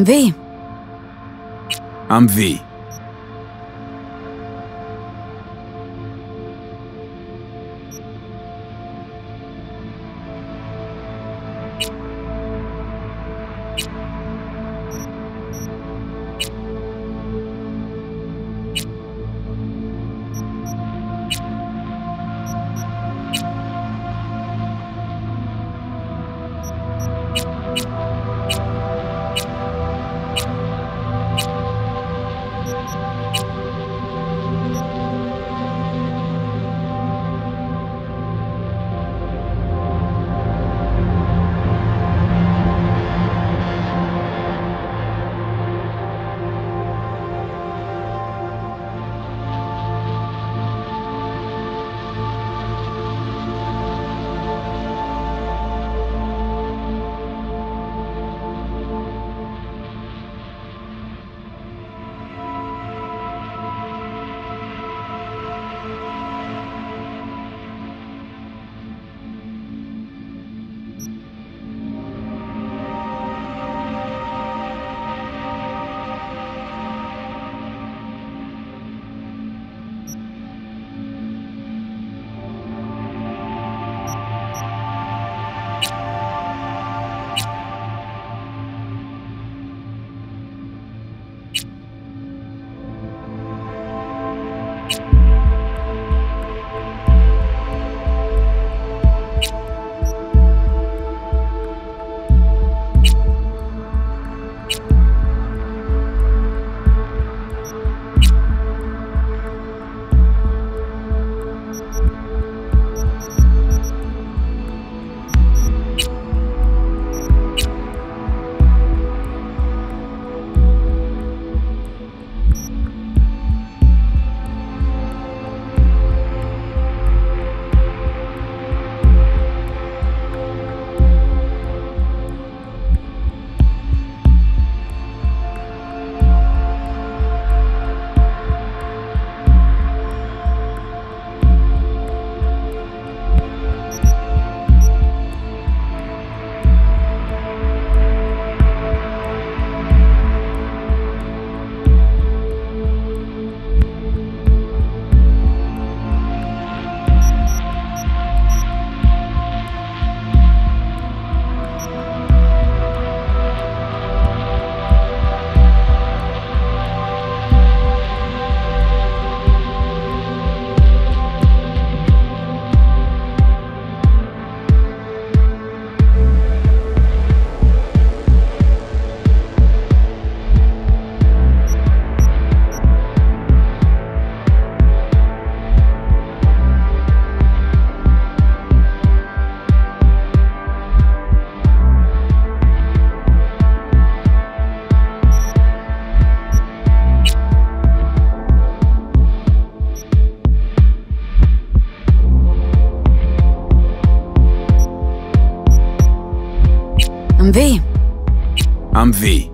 Am Weh. Am Amvi. Am vii. Îmi vei?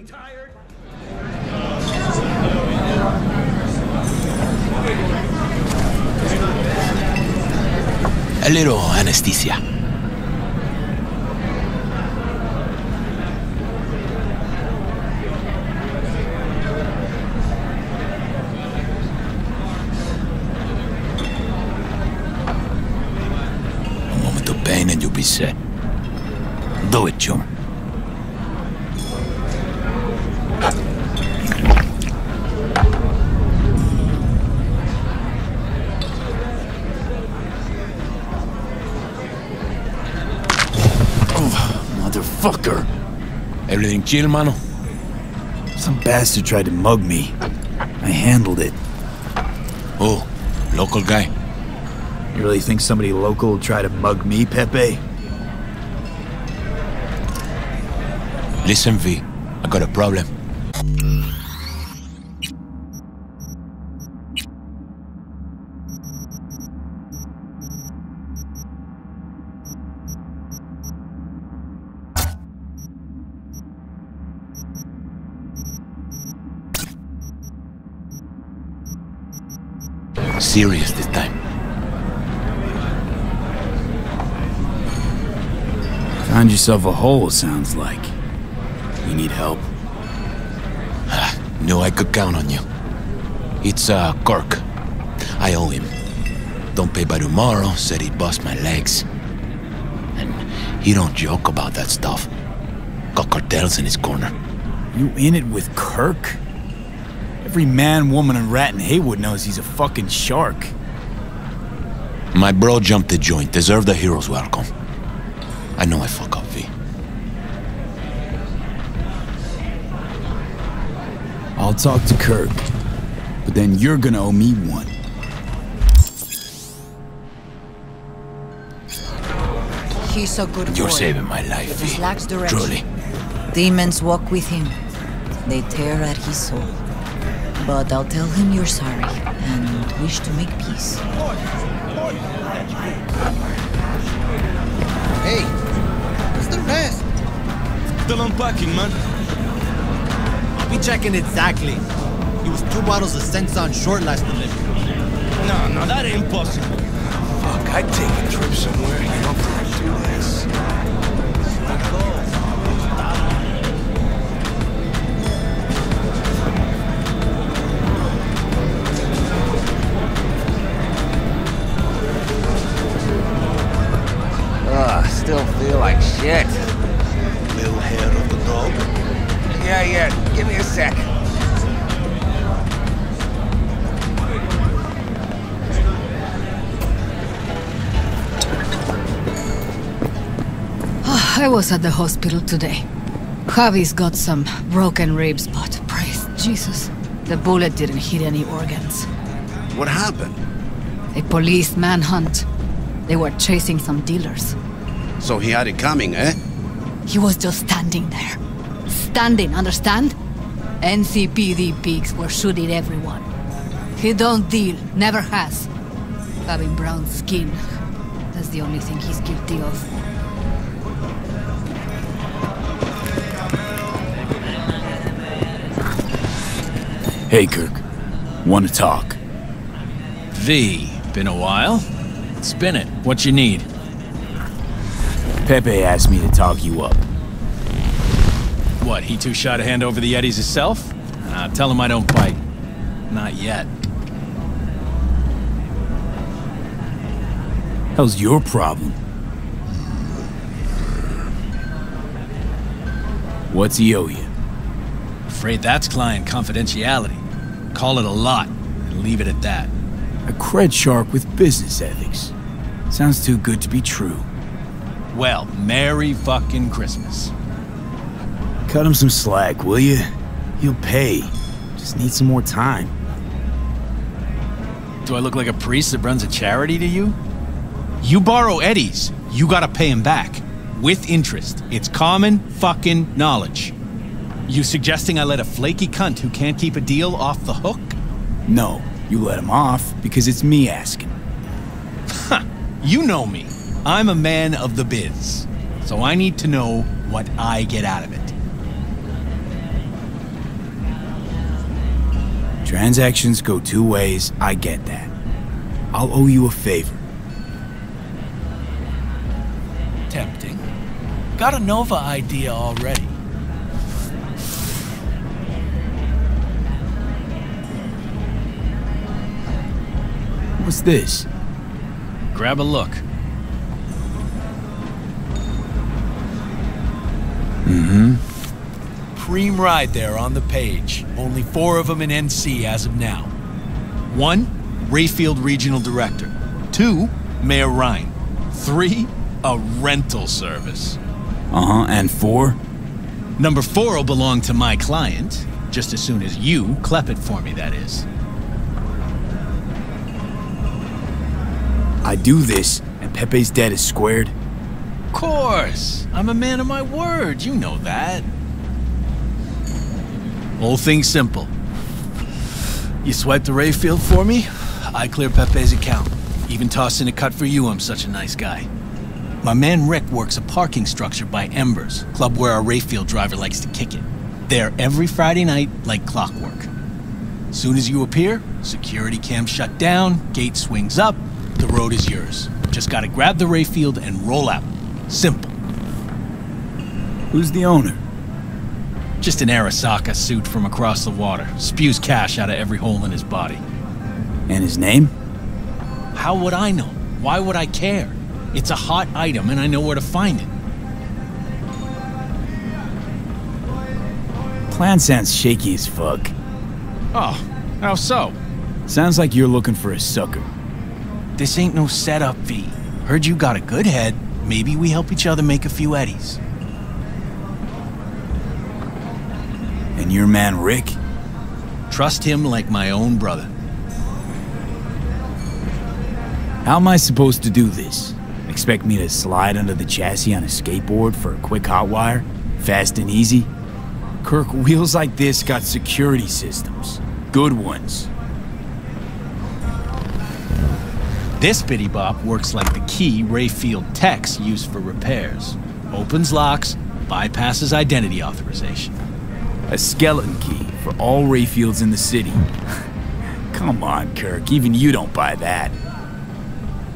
Am tired? A little anesthesia. A moment of pain and you'll be set. Motherfucker! Everything chill, mano? Some bastard tried to mug me. I handled it. Oh, local guy. You really think somebody local will try to mug me, Pepe? Listen, V. I got a problem. Serious this time. Found yourself a hole, sounds like. You need help? Knew I could count on you. It's, uh, Kirk. I owe him. Don't pay by tomorrow, said he'd bust my legs. And he don't joke about that stuff. Got cartels in his corner. You in it with Kirk? Every man, woman, and rat in Heywood knows he's a fucking shark. My bro jumped the joint, deserved a hero's welcome. I know I fuck up, V. I'll talk to Kirk. But then you're gonna owe me one. He's a good You're boy. saving my life, V. Truly. Demons walk with him. They tear at his soul. But I'll tell him you're sorry and wish to make peace. Hey, what's the rest? Still unpacking, man. I'll be checking exactly. He was two bottles of Sensan short last delivery. No, no, that ain't possible. Fuck, I'd take a trip somewhere. Shit. Little hair of the dog. Yeah, yeah, give me a sec. I was at the hospital today. Javi's got some broken ribs, but praise Jesus, the bullet didn't hit any organs. What happened? A police manhunt. They were chasing some dealers. So he had it coming, eh? He was just standing there. Standing, understand? NCPD pigs were shooting everyone. He don't deal, never has. Having brown skin. That's the only thing he's guilty of. Hey, Kirk. Wanna talk? V, been a while? Spin it. What you need? Pepe asked me to talk you up. What, he too shot a hand over the Yetis himself? Uh, tell him I don't bite. Not yet. How's your problem? What's he owe you? Afraid that's client confidentiality. Call it a lot and leave it at that. A cred shark with business ethics. Sounds too good to be true. Well, Merry fucking Christmas. Cut him some slack, will you? He'll pay. Just need some more time. Do I look like a priest that runs a charity to you? You borrow Eddie's, you gotta pay him back. With interest. It's common fucking knowledge. You suggesting I let a flaky cunt who can't keep a deal off the hook? No, you let him off because it's me asking. Huh, You know me. I'm a man of the biz. So I need to know what I get out of it. Transactions go two ways, I get that. I'll owe you a favor. Tempting. Got a Nova idea already. What's this? Grab a look. Preem ride there on the page. Only four of them in NC as of now. One, Rayfield Regional Director. Two, Mayor Rhyne. Three, a rental service. Uh huh, and four? Number four will belong to my client, just as soon as you klep it for me, that is. I do this, and Pepe's debt is squared. Of course! I'm a man of my word, you know that. Whole thing's simple. You swipe the Rayfield for me, I clear Pepe's account. Even toss in a cut for you, I'm such a nice guy. My man Rick works a parking structure by Embers, club where our Rayfield driver likes to kick it. There every Friday night, like clockwork. Soon as you appear, security cam shut down, gate swings up, the road is yours. Just gotta grab the Rayfield and roll out. Simple. Who's the owner? Just an Arasaka suit from across the water. Spews cash out of every hole in his body. And his name? How would I know? Why would I care? It's a hot item and I know where to find it. Plan sounds shaky as fuck. Oh, how so? Sounds like you're looking for a sucker. This ain't no setup, V. Heard you got a good head. Maybe we help each other make a few eddies. And your man Rick? Trust him like my own brother. How am I supposed to do this? Expect me to slide under the chassis on a skateboard for a quick hot wire? Fast and easy? Kirk, wheels like this got security systems. Good ones. This bitty bop works like the key Rayfield techs use for repairs. Opens locks, bypasses identity authorization. A skeleton key for all Rayfields in the city. Come on, Kirk, even you don't buy that.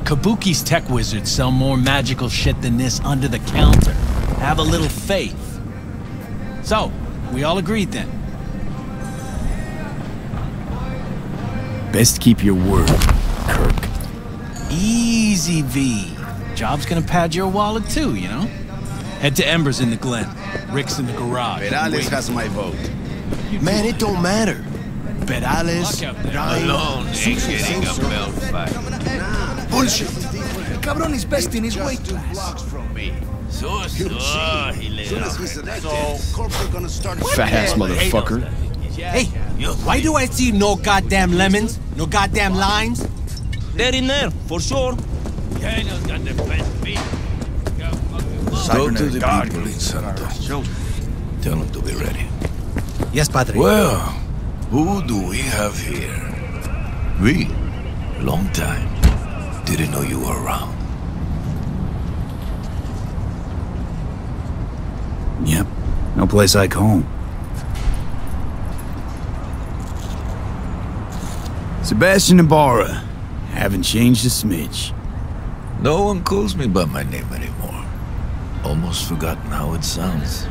Kabuki's tech wizards sell more magical shit than this under the counter. Have a little faith. So, we all agreed then. Best keep your word, Kirk. Easy, V. Job's gonna pad your wallet too, you know? Head to Embers in the Glen. Rick's in the garage. Peralez has my vote. Man, it don't matter. Peralez, Luck. Rhyne, Alone ain't getting a belt fight. bullshit. Cabron is best in his weight class. blocks from me. So, so, he let Soon as he's elected, corps are gonna start... Fat ass motherfucker. Hey, why do I see no goddamn lemons? No goddamn limes? They're in there, for sure. Daniel's got the best feet. Go to the people in Santos. Tell them to be ready. Yes, Padre. Well, who do we have here? We? Long time. Didn't know you were around. Yep, no place like home. Sebastian Ibarra. Haven't changed a smidge. No one calls me by my name anymore. Almost forgotten how it sounds.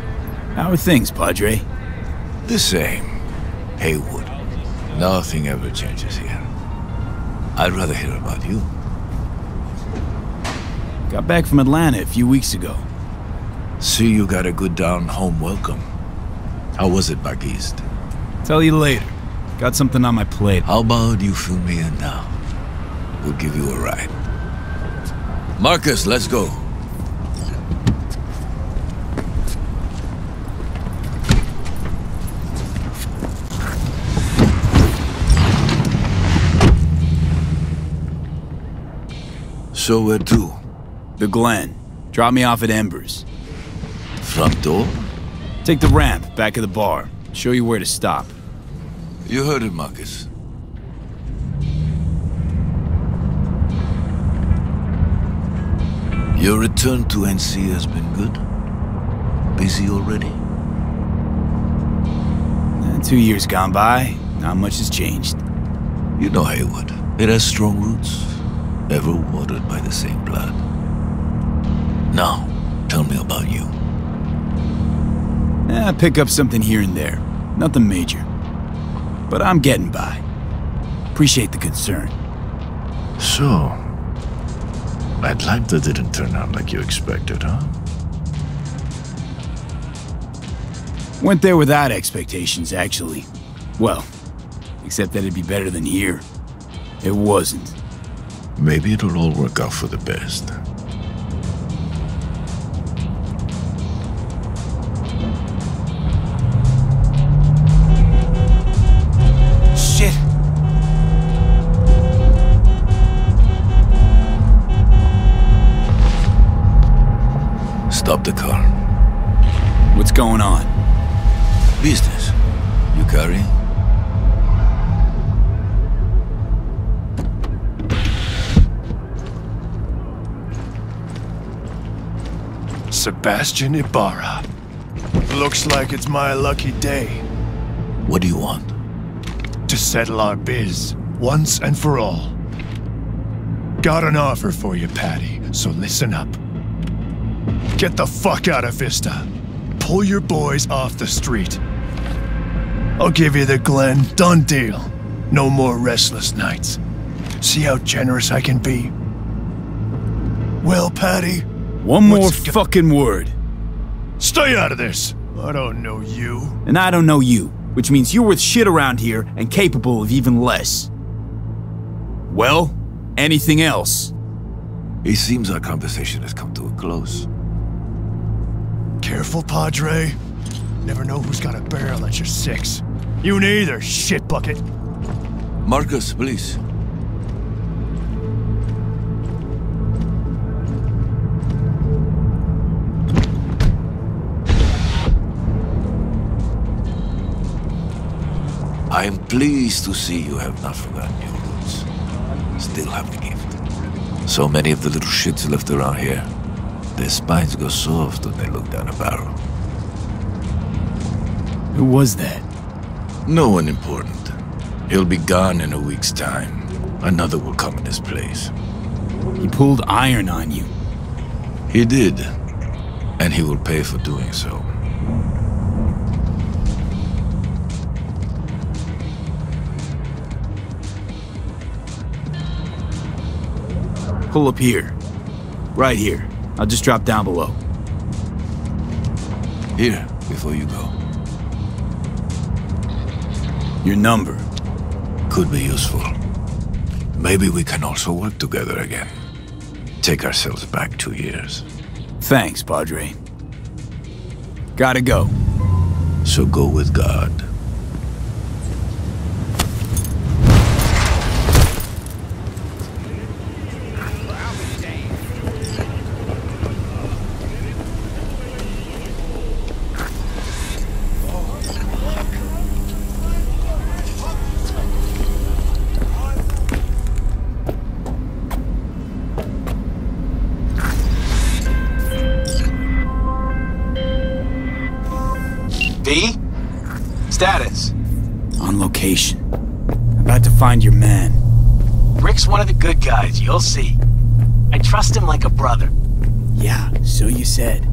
How are things, Padre? The same. Heywood. Nothing ever changes here. I'd rather hear about you. Got back from Atlanta a few weeks ago. See you got a good down home welcome. How was it back east? Tell you later. Got something on my plate. How about you fill me in now? We'll give you a ride. Marcus, let's go. So where to? The Glen. Drop me off at Embers. Front door? Take the ramp, back of the bar. Show you where to stop. You heard it, Marcus. Your return to NC has been good? Busy already? Uh, two years gone by. not much has changed. You know Heywood. It has strong roots, ever watered by the same blood. Now, tell me about you. Eh, I pick up something here and there. Nothing major. But I'm getting by. Appreciate the concern. So, Atlanta didn't turn out like you expected, huh? Went there without expectations, actually. Well, except that it'd be better than here. It wasn't. Maybe it'll all work out for the best. Stop the car. What's going on? Business. You carrying? Sebastian Ibarra. Looks like it's my lucky day. What do you want? To settle our biz, once and for all. Got an offer for you, Patty, so listen up. Get the fuck out of Vista. Pull your boys off the street. I'll give you the Glen, done deal. No more restless nights. See how generous I can be? Well, Patty, One more fucking word. stay out of this. I don't know you. And I don't know you, which means you're worth shit around here and capable of even less. Well, anything else? It seems our conversation has come to a close. Careful, Padre. Never know who's got a barrel at your six. You neither, shit bucket. Marcus, please. I am pleased to see you have not forgotten your roots. Still have the gift. So many of the little shits left around here. Their spines go soft when they look down a barrel. Who was that? No one important. He'll be gone in a week's time. Another will come in his place. He pulled iron on you. He did. And he will pay for doing so. Pull up here. Right here. I'll just drop down below. Here, before you go. Your number. Could be useful. Maybe we can also work together again. Take ourselves back two years. Thanks, Padre. Gotta go. So go with God. Find your man. Rick's one of the good guys, you'll see. I trust him like a brother. Yeah, so you said.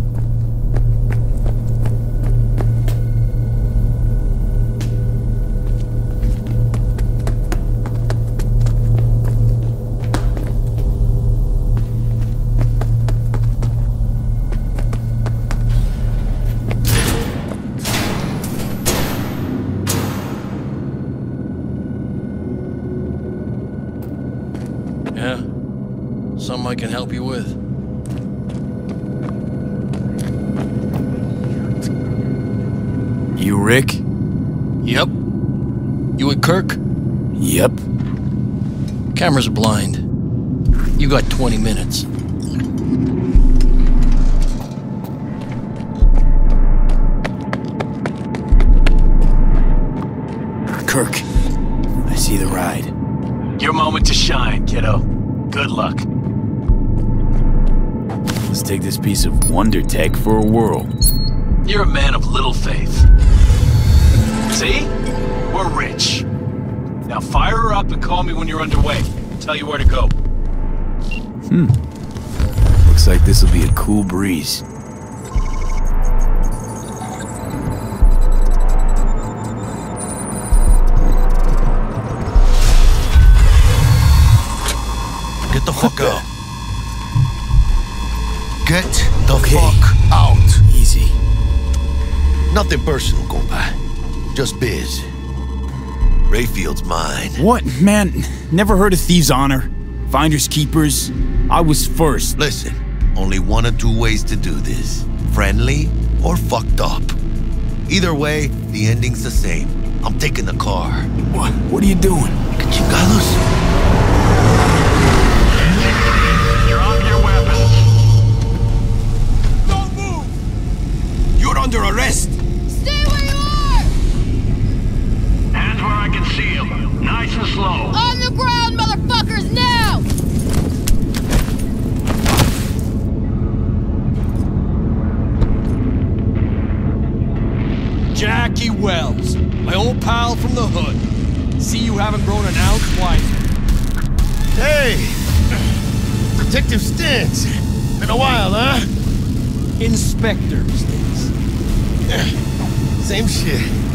Kirk? Yep. Camera's blind. You got 20 minutes. Kirk. I see the ride. Your moment to shine, kiddo. Good luck. Let's take this piece of wonder tech for a whirl. You're a man of little faith. See? We're rich. Now fire her up and call me when you're underway. I'll tell you where to go. Hmm. Looks like this'll be a cool breeze. Get the fuck out. Get the fuck out. Easy. Nothing personal, compa. Just biz. Rayfield's mine. What? Man, never heard of thieves' honor. Finders keepers. I was first. Listen, only one or two ways to do this. Friendly or fucked up. Either way, the ending's the same. I'm taking the car. What? What are you doing? Que Same shit.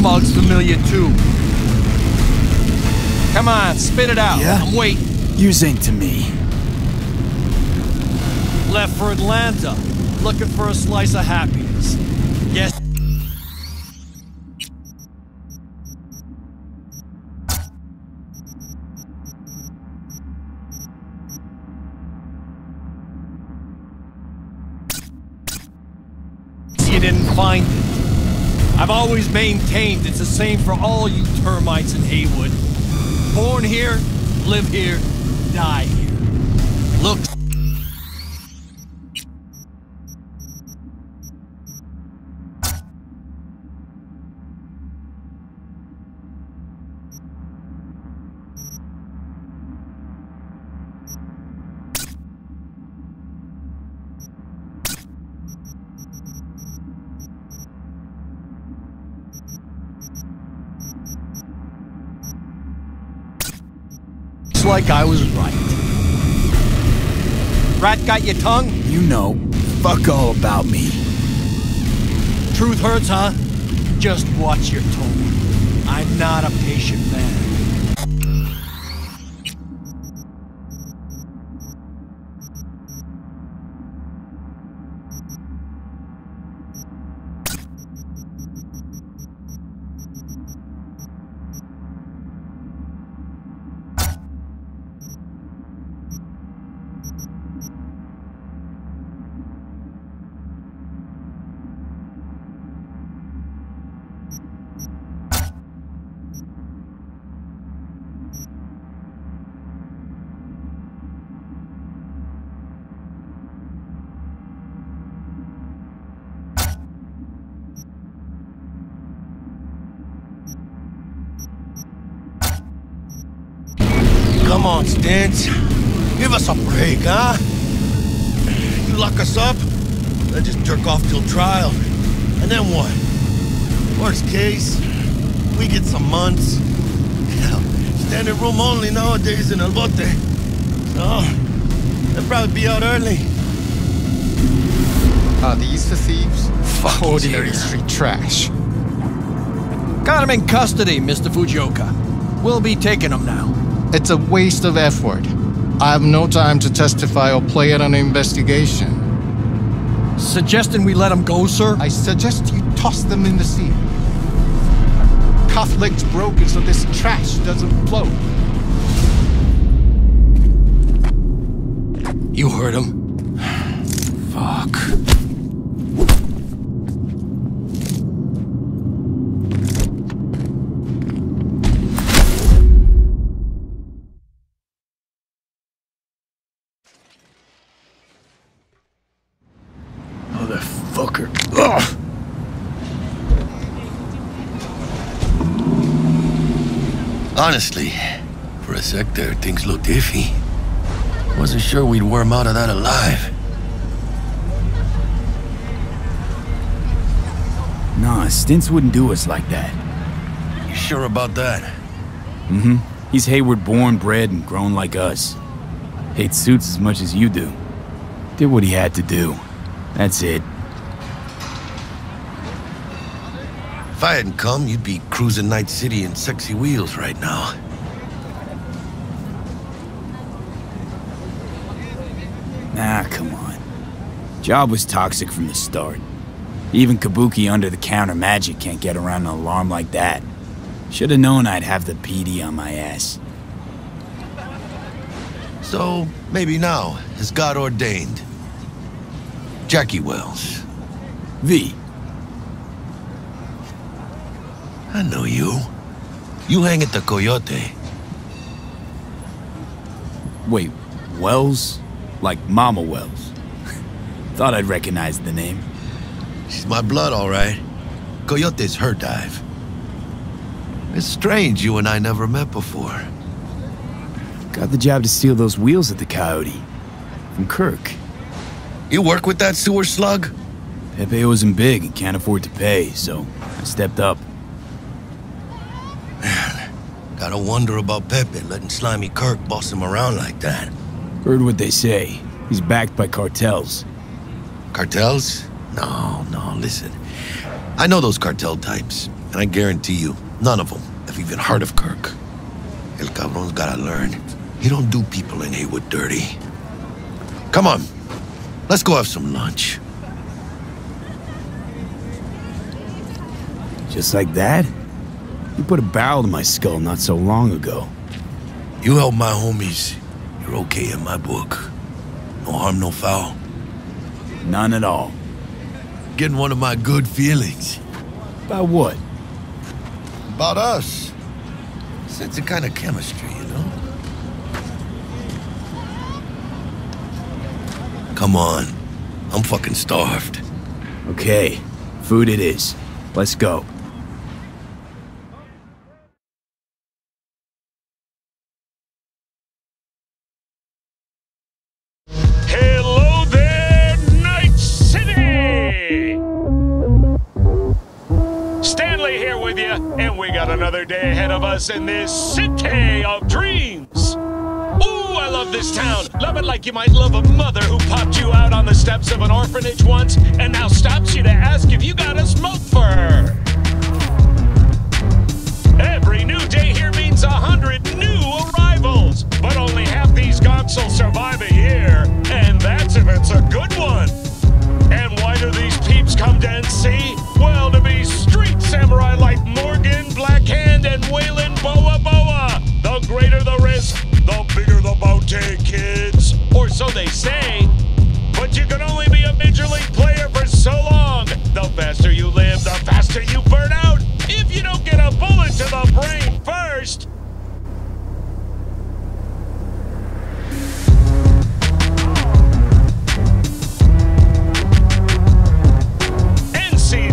Mug's familiar too. Come on, spit it out. Yeah? I'm waiting. Use ain't to me. Left for Atlanta, looking for a slice of happiness. Yes. You didn't find it. I've always maintained it's the same for all you termites in Heywood. Born here, live here, die here. Look. Like I was right. Rat got your tongue? You know, fuck all about me. Truth hurts, huh? Just watch your tone. I'm not a patient man. On, Give us a break, huh? You lock us up, then just jerk off till trial. And then what? Worst case, we get some months. Hell, standing room only nowadays in El Bote. So, they'll probably be out early. Are these the thieves? Fuck Ordinary yeah. street trash. Got him in custody, Mr. Fujioka. We'll be taking him now. It's a waste of effort. I have no time to testify or play at an investigation. Suggesting we let him go, sir? I suggest you toss them in the sea. Cuff leg's broken so this trash doesn't float. You heard him. Fuck. Motherfucker. Ugh. Honestly, for a sec there, things looked iffy. Wasn't sure we'd worm out of that alive. Nah, Stints wouldn't do us like that. You sure about that? Mm-hmm. He's Heywood born, bred, and grown like us. Hates suits as much as you do. Did what he had to do. That's it. If I hadn't come, you'd be cruising Night City in sexy wheels right now. Nah, come on. Job was toxic from the start. Even Kabuki under the counter magic can't get around an alarm like that. Should have known I'd have the PD on my ass. So, maybe now, as God ordained. Jackie Wells. V. I know you. You hang at the Coyote. Wait, Wells? Like Mama Wells? Thought I'd recognize the name. She's my blood, all right. Coyote's her dive. It's strange you and I never met before. Got the job to steal those wheels at the Coyote. From Kirk. You work with that sewer slug? Pepe wasn't big and can't afford to pay, so I stepped up. Gotta wonder about Pepe letting Slimy Kirk boss him around like that. Heard what they say. He's backed by cartels. Cartels? No, no, listen. I know those cartel types, and I guarantee you, none of them have even heard of Kirk. El Cabron's gotta learn. He don't do people in Heywood dirty. Come on, let's go have some lunch. Just like that? You put a barrel to my skull not so long ago. You help my homies, you're okay in my book. No harm, no foul. None at all. Getting one of my good feelings. About what? About us. Sense a kind of chemistry, you know? Come on. I'm fucking starved. Okay, food it is. Let's go. Us in this city of dreams. Ooh, I love this town. Love it like you might love a mother who popped you out on the steps of an orphanage once and now stops you to ask if you got a smoke for her. Every new day here means a hundred new arrivals, but only half these gonks will survive a year, and that's if it's a good one. And why do these peeps come to NC? Well, to be street samurai greater the risk, the bigger the bounty, kids. Or so they say. But you can only be a major league player for so long. The faster you live, the faster you burn out. If you don't get a bullet to the brain first,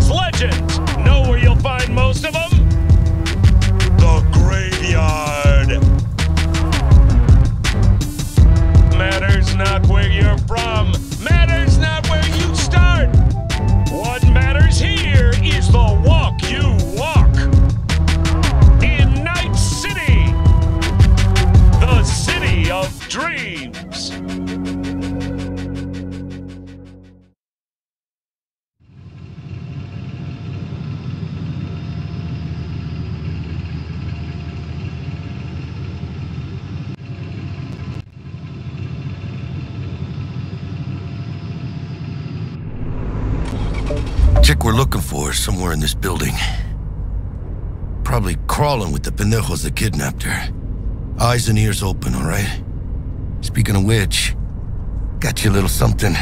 legends. Know where you'll find most of them? We're looking for is somewhere in this building. Probably crawling with the pendejos that kidnapped her. Eyes and ears open, alright? Speaking of which, got you a little something.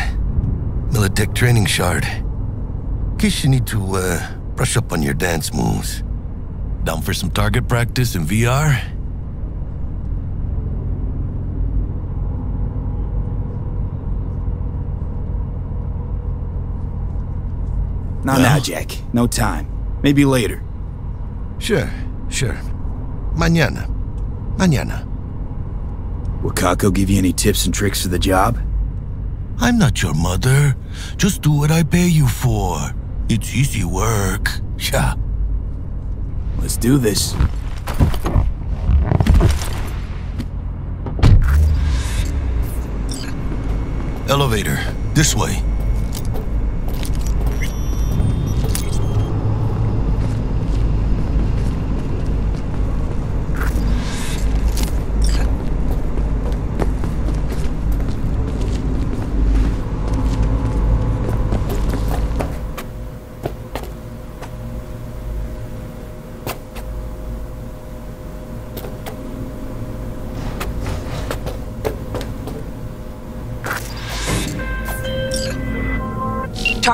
Militech training shard. In case you need to, uh, brush up on your dance moves. Down for some target practice in VR? Not now, Jack. No time. Maybe later. Sure, sure. Mañana. Mañana. Wakako give you any tips and tricks for the job? I'm not your mother. Just do what I pay you for. It's easy work. Yeah. Let's do this. Elevator. This way.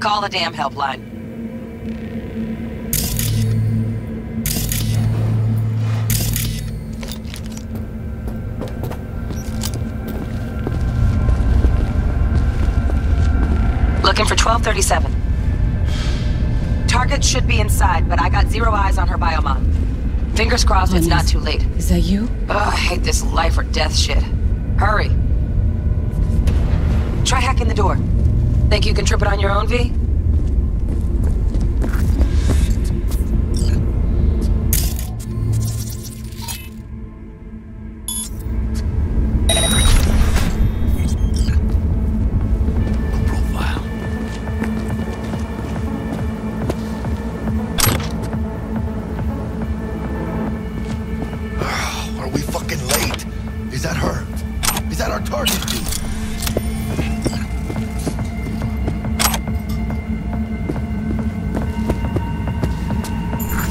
Call the damn helpline. Looking for 1237. Target should be inside, but I got zero eyes on her biomon. Fingers crossed it's not too late. Is that you? Ugh, I hate this life or death shit. Hurry. Try hacking the door. Think you can trip it on your own, V?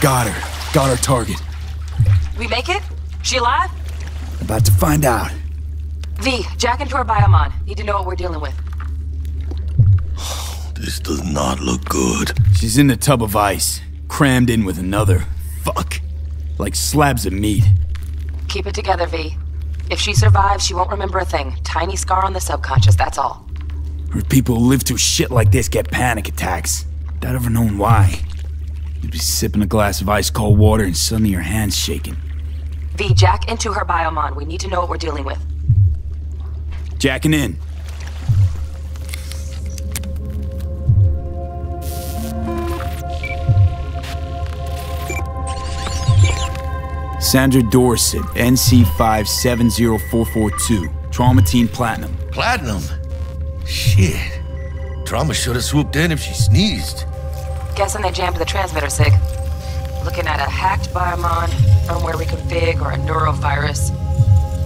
Got her. Got our target. We make it? She alive? About to find out. V, jack into her biomon. Need to know what we're dealing with. This does not look good. She's in the tub of ice, crammed in with another. Fuck. Like slabs of meat. Keep it together, V. If she survives, she won't remember a thing. Tiny scar on the subconscious, that's all. Heard people who live through shit like this get panic attacks. Without ever knowing why. You'd be sipping a glass of ice cold water and suddenly your hand's shaking. V, jack into her biomon. We need to know what we're dealing with. Jacking in. Sandra Dorset, NC570442, Trauma Team Platinum. Platinum? Shit. Trauma should have swooped in if she sneezed. Guessing they jammed the transmitter, Sig. Looking at a hacked biomon, firmware reconfig, or a neurovirus.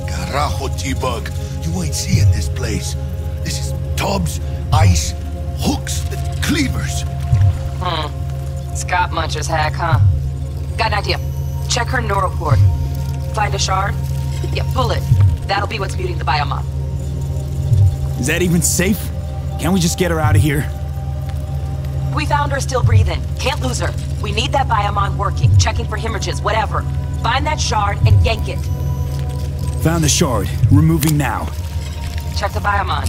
Carajo, T-Bug. You ain't seeing this place. This is tubs, ice, hooks, and cleavers. Hmm. Scott Muncher's hack, huh? Got an idea. Check her neural port. Find a shard? Yeah, pull it. That'll be what's muting the biomon. Is that even safe? Can't we just get her out of here? We found her still breathing. Can't lose her. We need that biomon working, checking for hemorrhages, whatever. Find that shard and yank it. Found the shard. Removing now. Check the biomon.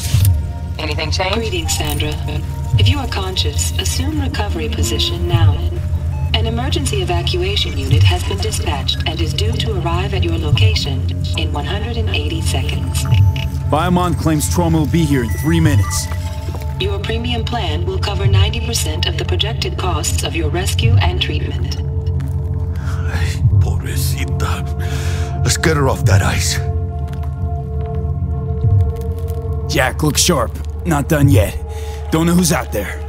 Anything change? Greetings, Sandra. If you are conscious, assume recovery position now. An emergency evacuation unit has been dispatched and is due to arrive at your location in 180 seconds. Biomon claims trauma will be here in three minutes. Your premium plan will cover 90% of the projected costs of your rescue and treatment. Ay, Pobrecita. Let's get her off that ice. Jack, look sharp. Not done yet. Don't know who's out there.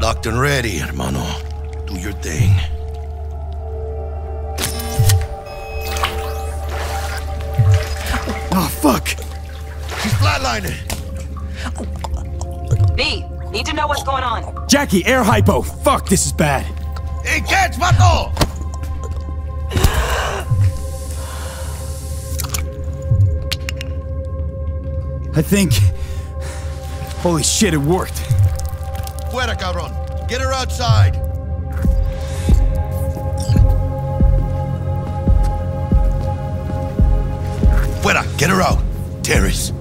Locked and ready, hermano. Do your thing. Oh, fuck. She's flatlining. B, need to know what's going on. Jackie, air hypo. Fuck, this is bad. Hey, catch, vato! I think. Holy shit, it worked. Fuera, cabrón. Get her outside. Fuera, get her out. Terrace.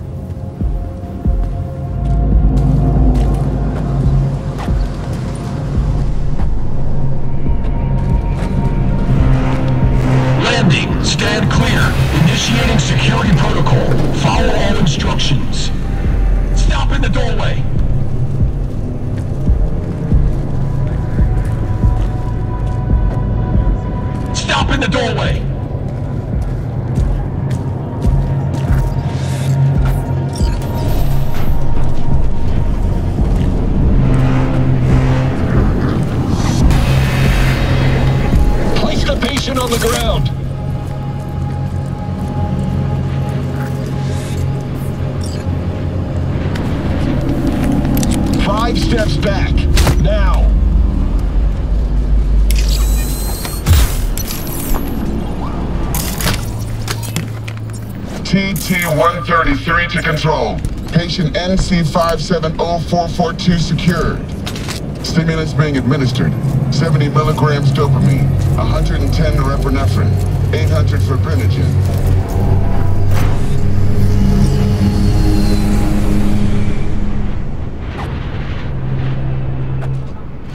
TT-133 to control. Patient NC570442 secured. Stimulants being administered. 70 milligrams dopamine, 110 norepinephrine, 800 fibrinogen.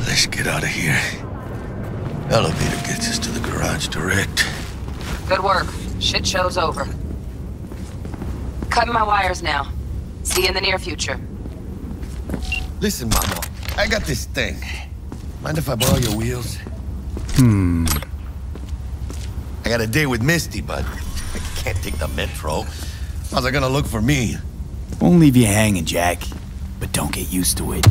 Let's get out of here. Elevator gets us to the garage direct. Good work. Shit show's over. Cutting my wires now. See you in the near future. Listen, Mama. I got this thing. Mind if I borrow your wheels? Hmm. I got a date with Misty, but I can't take the metro. How's it gonna look for me? Won't leave you hanging, Jack. But don't get used to it.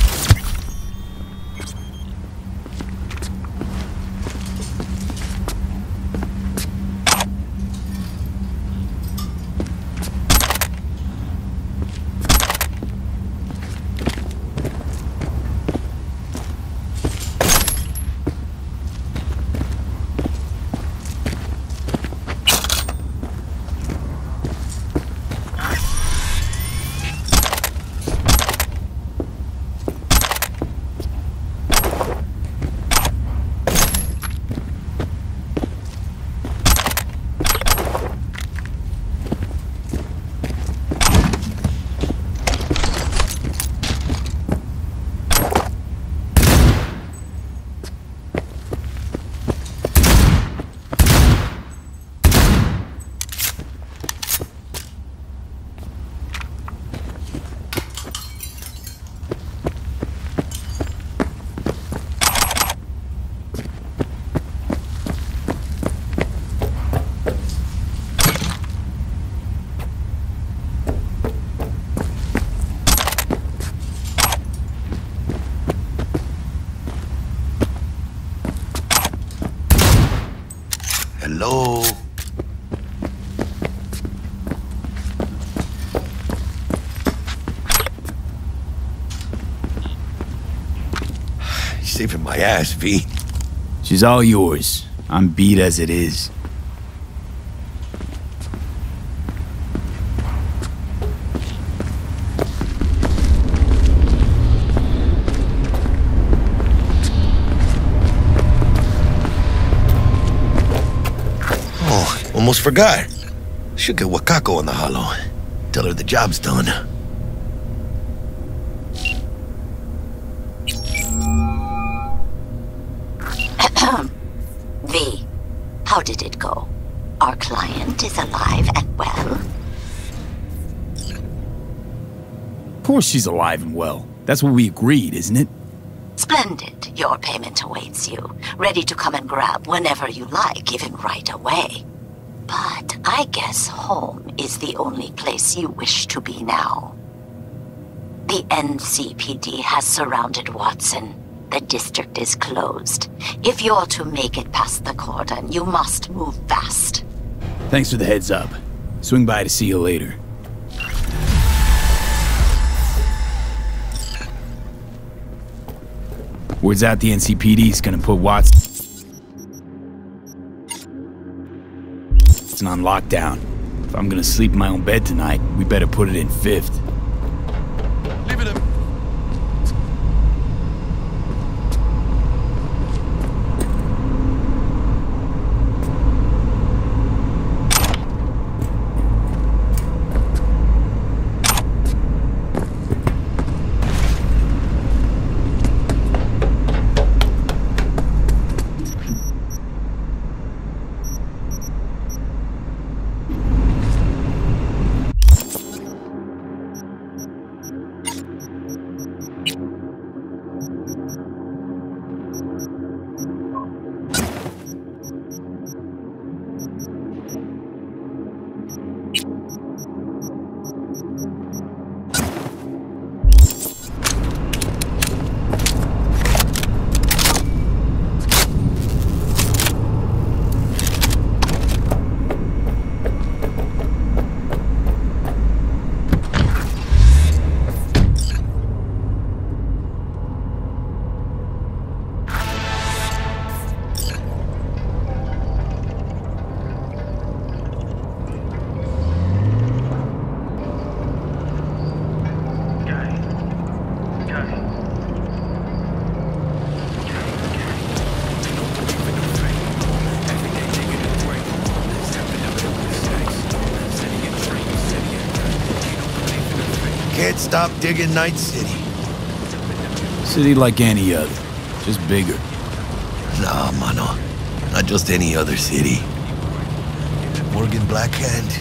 Hello? You're saving my ass, V. She's all yours. I'm beat as it is. Oh, almost forgot. Should get Wakako on the holo. Tell her the job's done. Our client is alive and well? Of course she's alive and well. That's what we agreed, isn't it? Splendid. Your payment awaits you, ready to come and grab whenever you like, even right away. But I guess home is the only place you wish to be now. The NCPD has surrounded Watson. The district is closed. If you're to make it past the cordon, you must move fast. Thanks for the heads up. Swing by to see you later. Word's out the NCPD's gonna put Watson on lockdown. If I'm gonna sleep in my own bed tonight, we better put it in fifth. in Night City? City like any other, just bigger. Nah, mano. Not just any other city. Morgan Blackhand,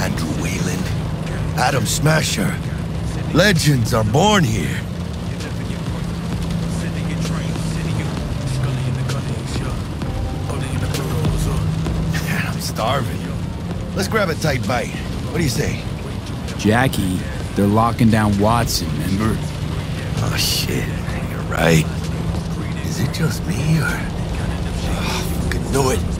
Andrew Wayland, Adam Smasher. Legends are born here. I'm starving. Let's grab a tight bite. What do you say? Jackie they're locking down Watson, remember? Oh, shit. You're right. Is it just me, or... Oh, fucking knew it.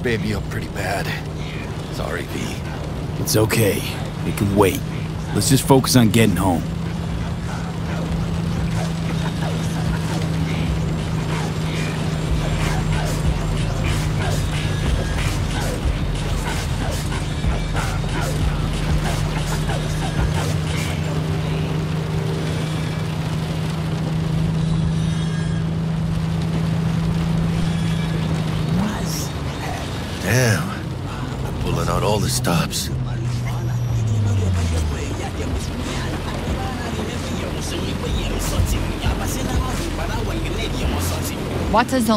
Your baby up pretty bad. Sorry, V. It's okay. It can wait. Let's just focus on getting home.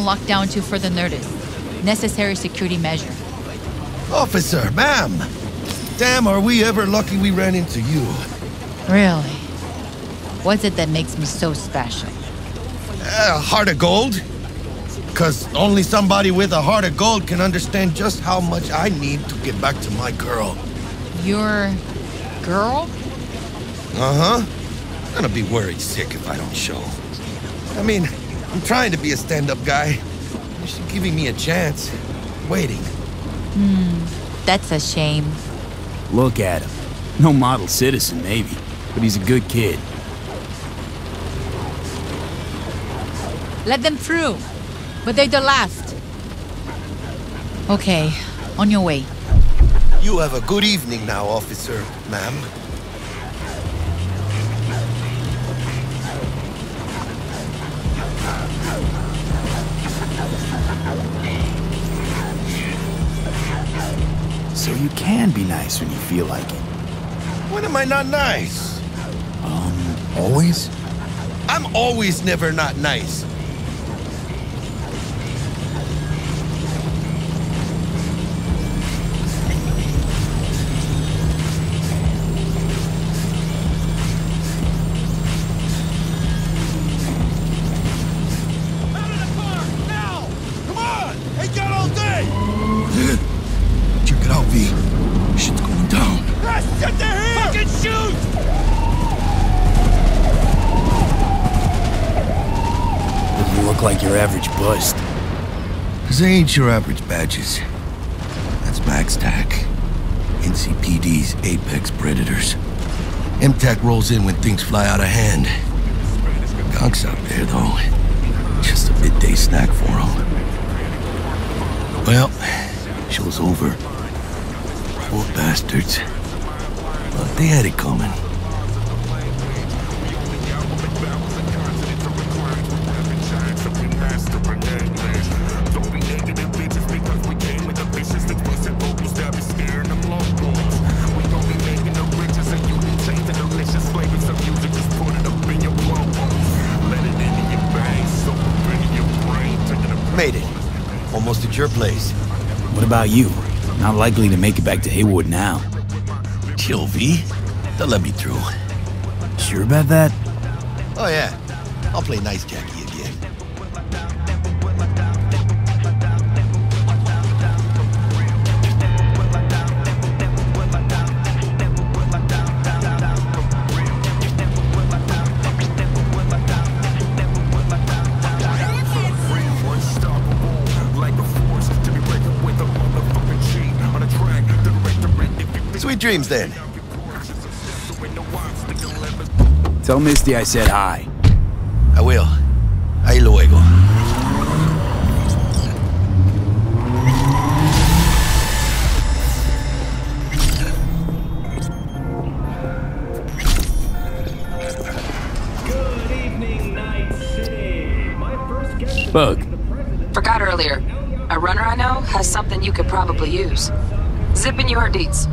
On lockdown to further notice. Necessary security measure. Officer, ma'am! Damn, are we ever lucky we ran into you. Really? What's it that makes me so special? A heart of gold? Because only somebody with a heart of gold can understand just how much I need to get back to my girl. Your girl? Uh huh. I'm gonna be worried sick if I don't show. I mean, I'm trying to be a stand up guy. She's giving me a chance. Waiting. Hmm, that's a shame. Look at him. No model citizen, maybe, but he's a good kid. Let them through. But they're the last. Okay, on your way. You have a good evening now, officer, ma'am. So you can be nice when you feel like it. When am I not nice? Um, always? I'm always never not nice. Cause your average badges. That's Max TAC. NCPD's apex predators. MTAC rolls in when things fly out of hand. Gonks out there, though. Just a midday snack for them. Well, show's over. Poor bastards. But they had it coming. At your place. What about you? Not likely to make it back to Heywood now. Chill, V. They'll let me through. Sure about that? Oh, yeah. I'll play nice Jackie dreams then. Tell Misty I said hi. I will. Ahí luego. Bug. Forgot earlier. A runner I know has something you could probably use. Zip in your deeds.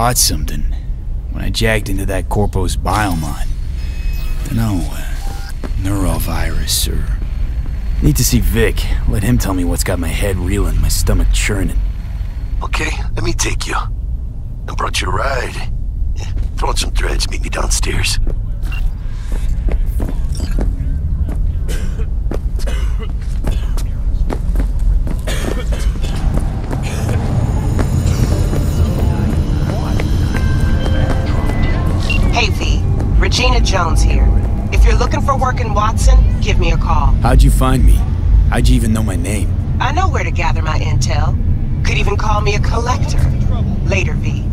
Caught something when I jacked into that Corpos biomon. Dunno, uh, neurovirus or... Need to see Vik. Let him tell me what's got my head reeling, my stomach churning. Okay, let me take you. I brought you a ride. Throw on some threads, meet me downstairs. Work in Watson, give me a call. How'd you find me? How'd you even know my name? I know where to gather my intel. Could even call me a collector. Later, V.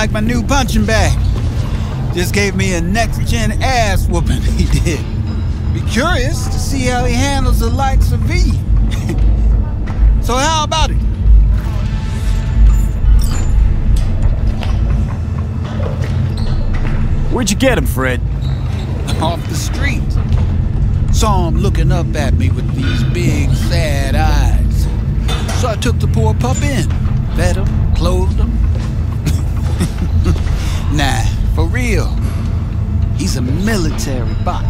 like my new punching bag? Just gave me a next-gen ass whooping, he did. Be curious to see how he handles the likes of V. so how about it? Where'd you get him, Fred? Off the street. Saw him looking up at me with these big, sad eyes. So I took the poor pup in. Fed him, clothed him. Military bot.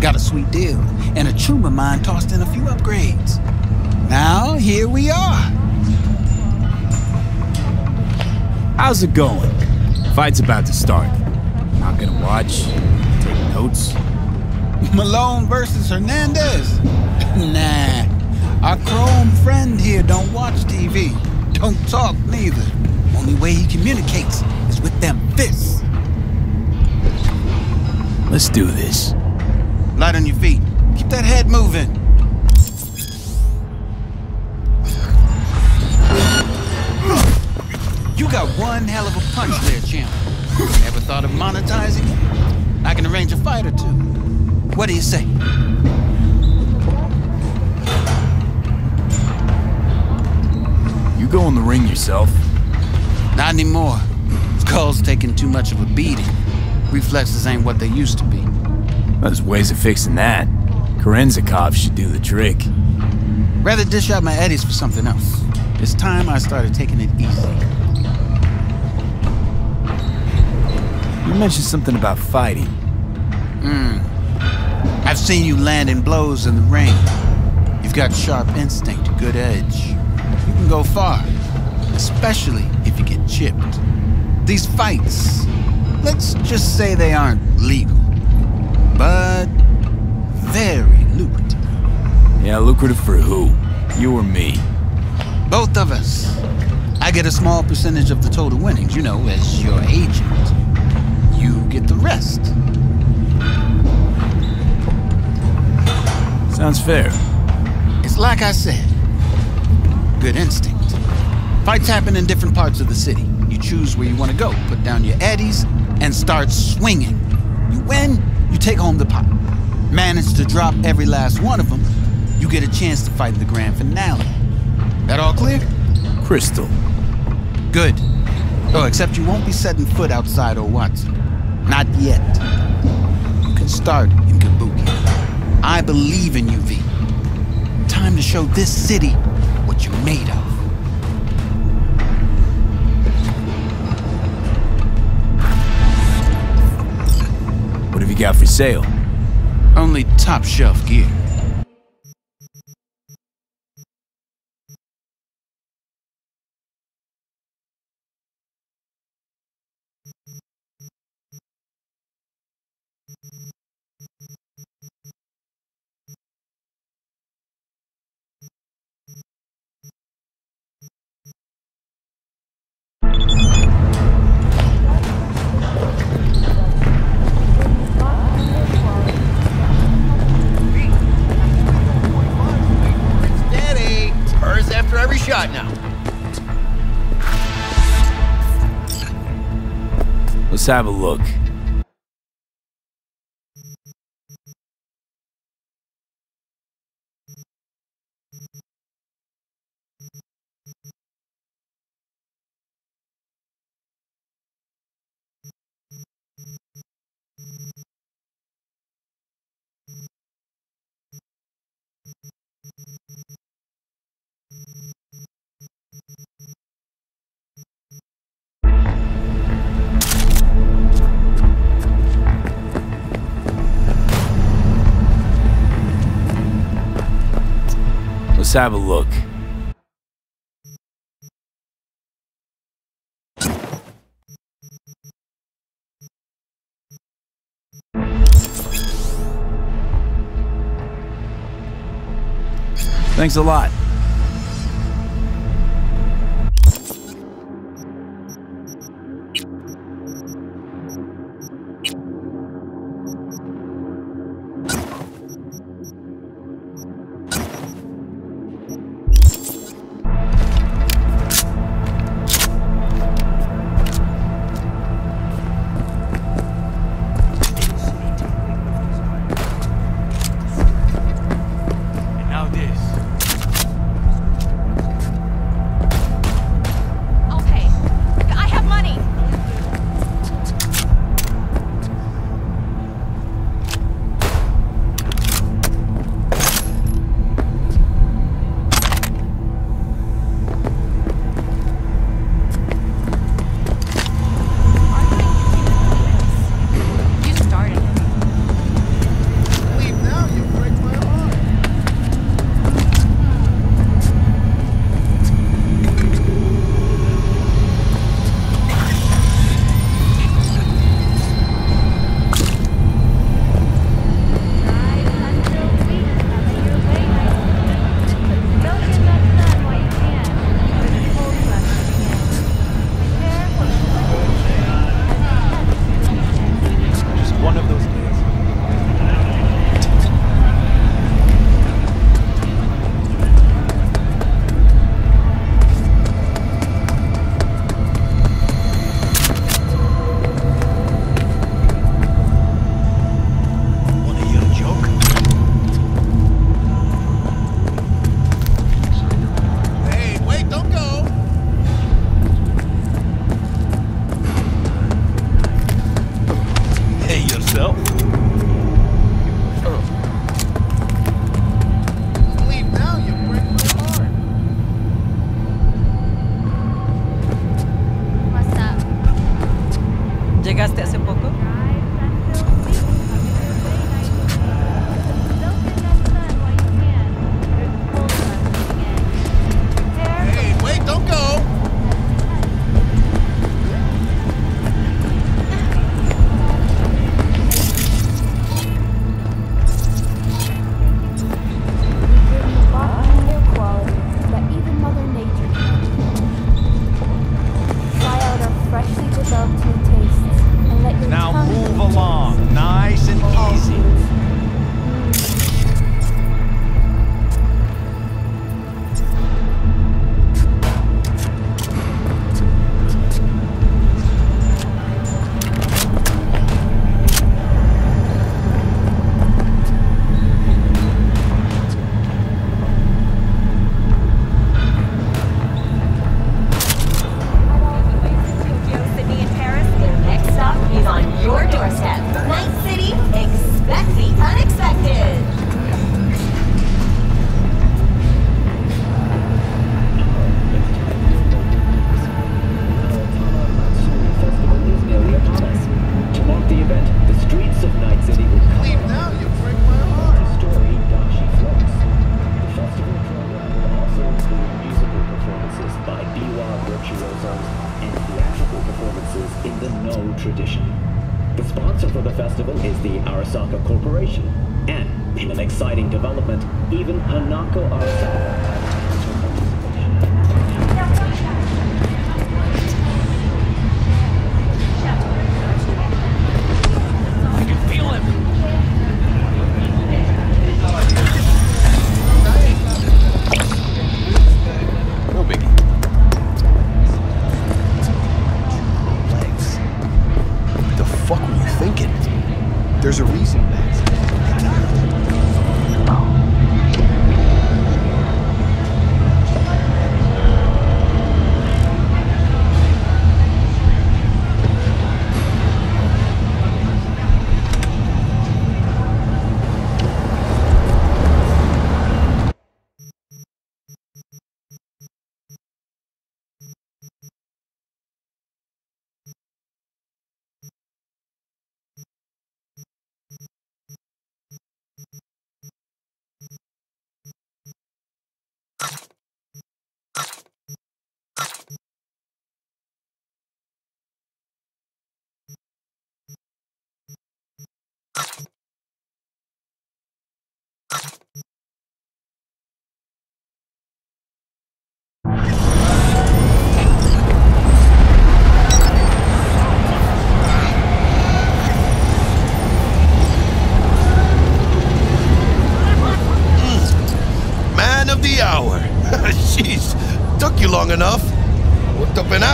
Got a sweet deal, and a tumor mine tossed in a few upgrades. Now, here we are. How's it going? Fight's about to start. Not gonna watch, take notes. Malone versus Hernandez? nah. Our chrome friend here don't watch TV. Don't talk neither. Only way he communicates is with them fists. Let's do this. Light on your feet. Keep that head moving. You got one hell of a punch there, champ. Ever thought of monetizing it? I can arrange a fight or two. What do you say? You go in the ring yourself. Not anymore. Skull's taking too much of a beating. Reflexes ain't what they used to be. There's ways of fixing that. Kerenzikov should do the trick. Rather dish out my eddies for something else. It's time I started taking it easy. You mentioned something about fighting. Hmm. I've seen you landing blows in the ring. You've got sharp instinct, good edge. You can go far, especially if you get chipped. These fights, let's just say they aren't legal, but very lucrative. Yeah, lucrative for who? You or me? Both of us. I get a small percentage of the total winnings, you know, as your agent. You get the rest. Sounds fair. It's like I said. Good instinct. Fights happen in different parts of the city. You choose where you want to go, put down your eddies, and start swinging. You win, you take home the pot. Manage to drop every last one of them, you get a chance to fight in the grand finale. That all clear? Crystal. Good. Oh, except you won't be setting foot outside or Watson. Not yet. You can start in Kabuki. I believe in you, V. Time to show this city what you're made of. Got for sale? Only top shelf gear. Have a look. Let's have a look. Thanks a lot.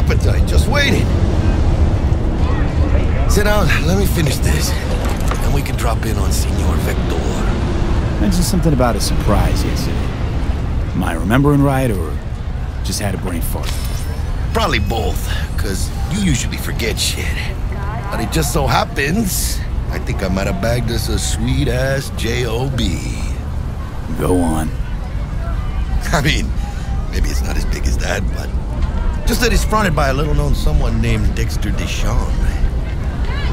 Appetite just waiting. Sit down, let me finish this. And we can drop in on Senor Vector. Mentioned something about a surprise yesterday. Am I remembering right, or just had a brain fart? Probably both, because you usually forget shit. But it just so happens, I think I might have bagged us a sweet ass J.O.B. Go on. I mean, maybe it's not as big as that, but just that he's fronted by a little known someone named Dexter DeShawn.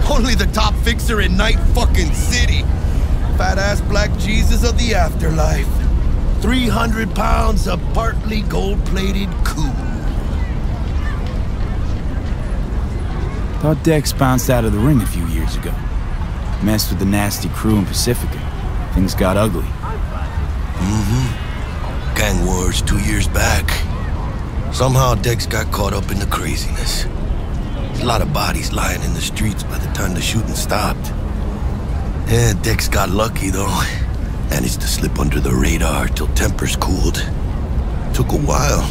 Only the top fixer in Night fucking City. Fat ass black Jesus of the afterlife. 300 pounds of partly gold plated coup. Thought Dex bounced out of the ring a few years ago. Messed with the nasty crew in Pacifica. Things got ugly. Mm-hmm. Gang wars two years back. Somehow Dex got caught up in the craziness. A lot of bodies lying in the streets by the time the shooting stopped. Yeah, Dex got lucky though. Managed to slip under the radar till tempers cooled. Took a while,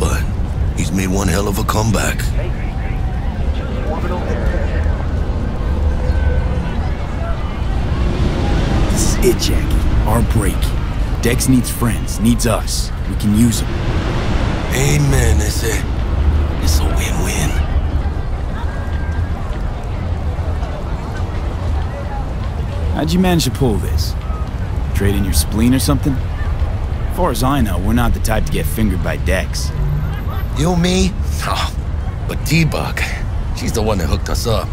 but he's made one hell of a comeback. This is it, Jackie. Our break. Dex needs friends, needs us. We can use them. Amen, it's a, it's a win-win. How'd you manage to pull this? Trade in your spleen or something? As far as I know, we're not the type to get fingered by Dex. You, me? Oh, but T-Bug, she's the one that hooked us up.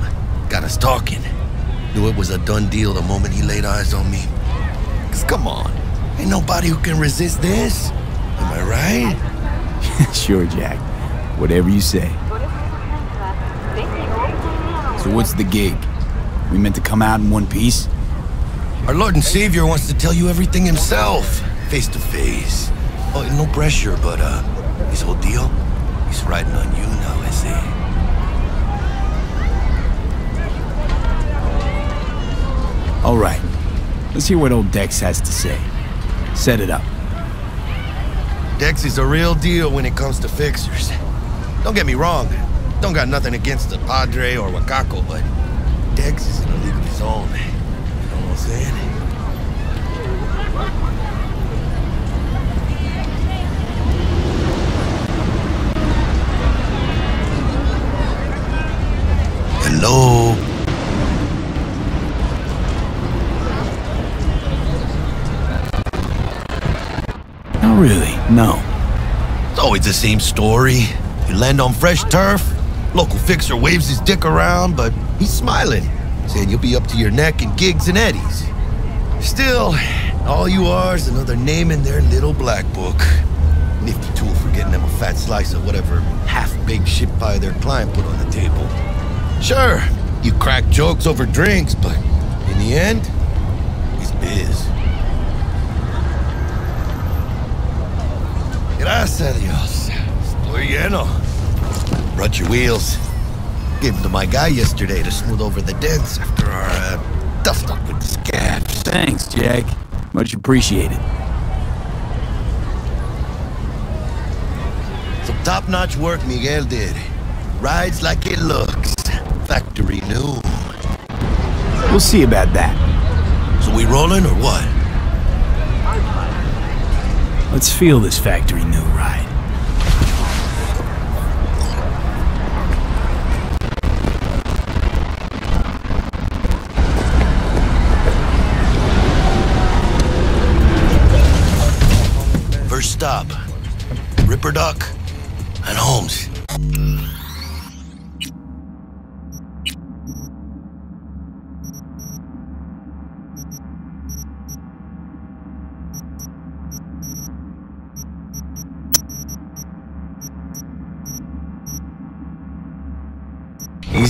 Got us talking. Knew it was a done deal the moment he laid eyes on me. Cause come on, ain't nobody who can resist this. Am I right? sure, Jack. Whatever you say. So what's the gig? We meant to come out in one piece? Our Lord and Savior wants to tell you everything himself, face to face. Oh, no pressure, but uh, his whole deal, he's riding on you now, is he? All right. Let's hear what old Dex has to say. Set it up. Dex is a real deal when it comes to fixers. Don't get me wrong, don't got nothing against the Padre or Wakako, but Dex is in a league of his own. You know what I'm saying? Hello? Not really, no. It's always the same story. You land on fresh turf, local fixer waves his dick around, but he's smiling, saying you'll be up to your neck in gigs and eddies. Still, all you are is another name in their little black book. Nifty tool for getting them a fat slice of whatever half-baked shit pie their client put on the table. Sure, you crack jokes over drinks, but in the end, Gracias a Dios. Estoy lleno. Brought your wheels. Gave them to my guy yesterday to smooth over the dents after our uh, dust up with the scavs. Thanks, Jack. Much appreciated. Some top-notch work Miguel did. Rides like it looks. Factory new. We'll see about that. So we rolling or what? Let's feel this factory new ride. First stop. Ripperdoc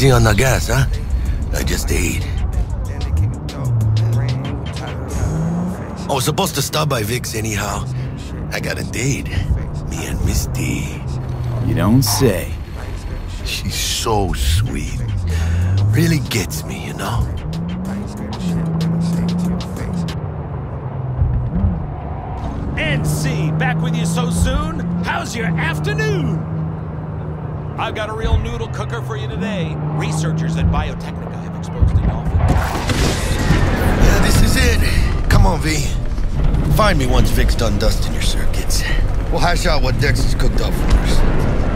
Easy on the gas, huh? I just ate. I was supposed to stop by Vik's anyhow. I got a date. Me and Misty. You don't say. She's so sweet. Really gets me, you know? NC, back with you so soon? How's your afternoon? I've got a real noodle cooker for you today. Researchers at Biotechnica have exposed a dolphin. Yeah, this is it. Come on, V. Find me once Vik's done dusting your circuits. We'll hash out what Dex has cooked up for us.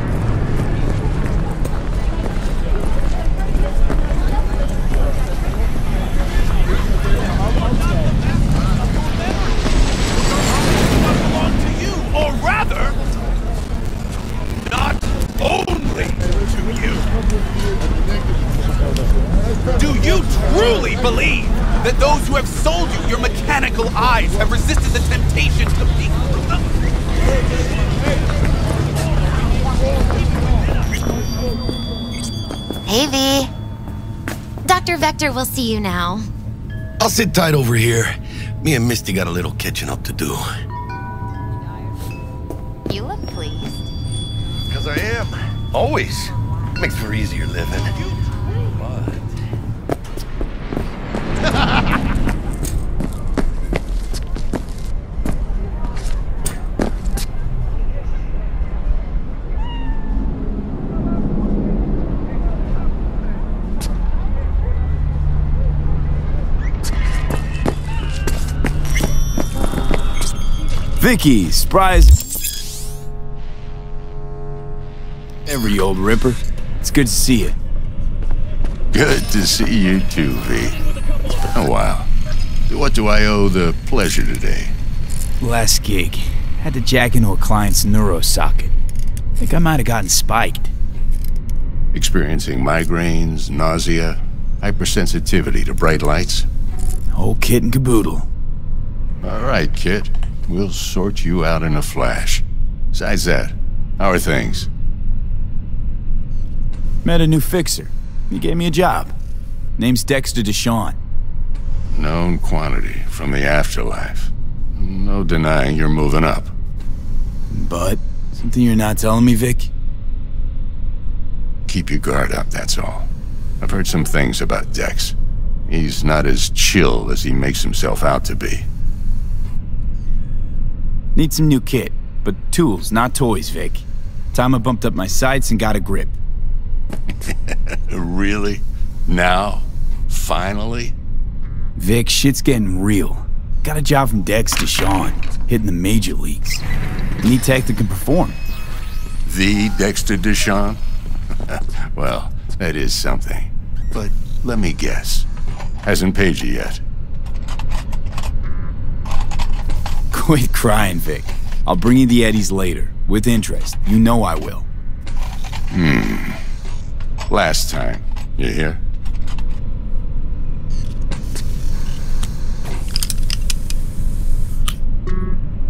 Will see you now. I'll sit tight over here. Me and Misty got a little catching up to do. You look pleased. Because I am. Always. Makes for easier living. Vicky, surprise. Every old ripper. It's good to see you. Good to see you too, V. It's been a while. What do I owe the pleasure today? Last gig. Had to jack into a client's neuro socket. Think I might have gotten spiked. Experiencing migraines, nausea, hypersensitivity to bright lights? Whole kit and caboodle. All right, kid. We'll sort you out in a flash. Besides that, how are things? Met a new fixer. He gave me a job. Name's Dexter DeShawn. Known quantity from the afterlife. No denying you're moving up. But, something you're not telling me, Vik? Keep your guard up, that's all. I've heard some things about Dex. He's not as chill as he makes himself out to be. Need some new kit, but tools, not toys, Vik. Time I bumped up my sights and got a grip. really? Now? Finally? Vik, shit's getting real. Got a job from Dexter DeShawn, hitting the major leagues. Need tech that can perform. The Dexter DeShawn? well, that is something. But let me guess. Hasn't paid you yet. Quit crying, Vik. I'll bring you the Eddies later, with interest. You know I will. Hmm. Last time. You hear?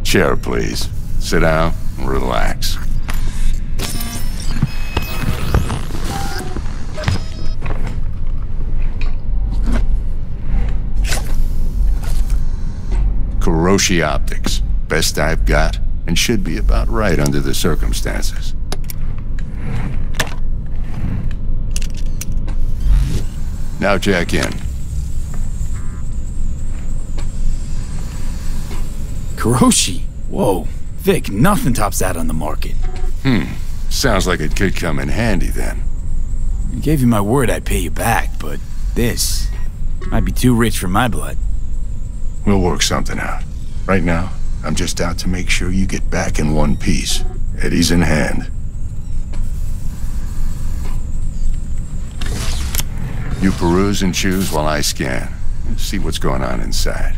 Chair, please. Sit down. relax. Kiroshi Optics. Best I've got, and should be about right under the circumstances. Now jack in. Kiroshi? Whoa. Vik, nothing tops that on the market. Hmm. Sounds like it could come in handy then. I gave you my word I'd pay you back, but this might be too rich for my blood. We'll work something out. Right now, I'm just out to make sure you get back in one piece. Eddie's in hand. You peruse and choose while I scan. And see what's going on inside.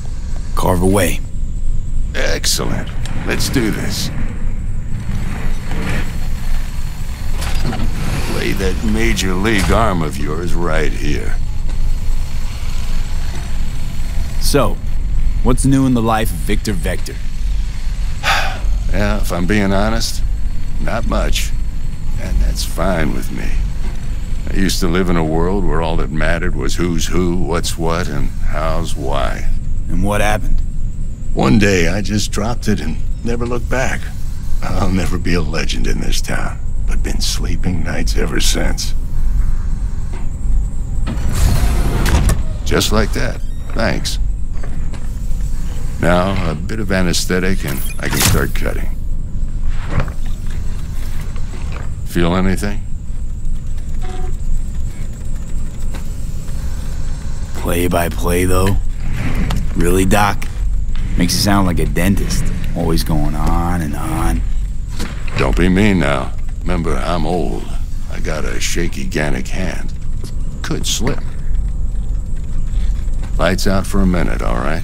Carve away. Excellent. Let's do this. Lay that major league arm of yours right here. So, what's new in the life of Viktor Vektor? Yeah, if I'm being honest, not much. And that's fine with me. I used to live in a world where all that mattered was who's who, what's what, and how's why. And what happened? One day I just dropped it and never looked back. I'll never be a legend in this town, but been sleeping nights ever since. Just like that. Thanks. Now, a bit of anesthetic and I can start cutting. Feel anything? Play by play, though? Really, Doc? Makes you sound like a dentist. Always going on and on. Don't be mean now. Remember, I'm old. I got a shaky Gannic hand. Could slip. Lights out for a minute, all right?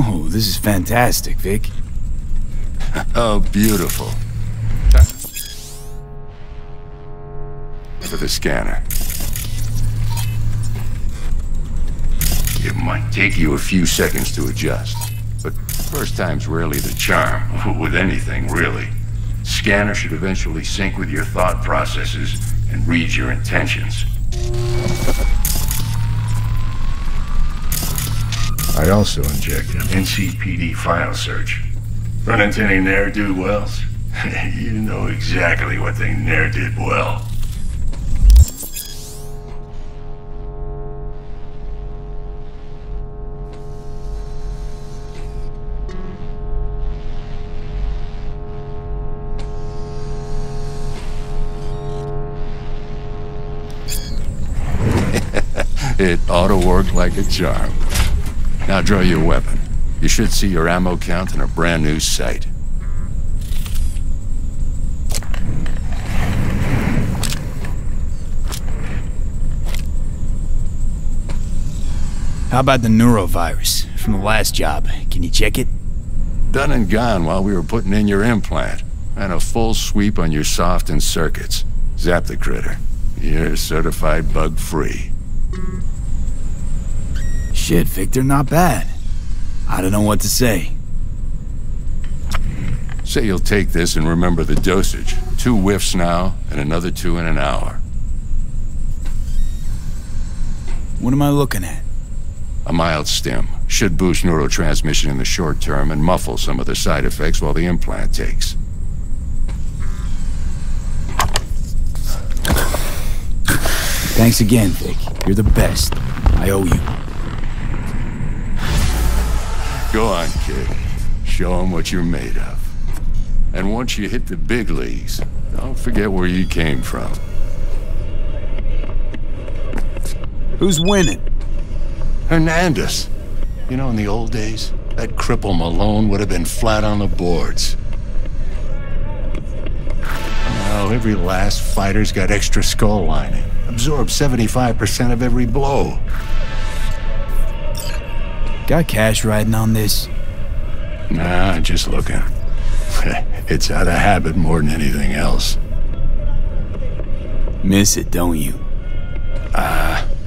Oh, this is fantastic, Vik. oh, beautiful. For the scanner. It might take you a few seconds to adjust, but first time's rarely the charm, with anything, really. Scanner should eventually sync with your thought processes and read your intentions. I also inject injected NCPD file search. Run into any ne'er-do-wells? you know exactly what they ne'er did well. it ought to work like a charm. Now draw your weapon. You should see your ammo count in a brand new sight. How about the neurovirus from the last job? Can you check it? Done and gone while we were putting in your implant. And a full sweep on your soft and circuits. Zap the critter. You're certified bug-free. Shit, Viktor, not bad. I don't know what to say. Say you'll take this and remember the dosage. Two whiffs now, and another two in an hour. What am I looking at? A mild stim. Should boost neurotransmission in the short term and muffle some of the side effects while the implant takes. Thanks again, Vik. You're the best. I owe you. Go on, kid. Show 'em what you're made of. And once you hit the big leagues, don't forget where you came from. Who's winning? Hernandez. You know, in the old days, that cripple Malone would have been flat on the boards. Now, every last fighter's got extra skull lining. Absorbs 75% of every blow. Got cash riding on this? Nah, just looking. it's out of habit more than anything else. Miss it, don't you? Ah. Uh,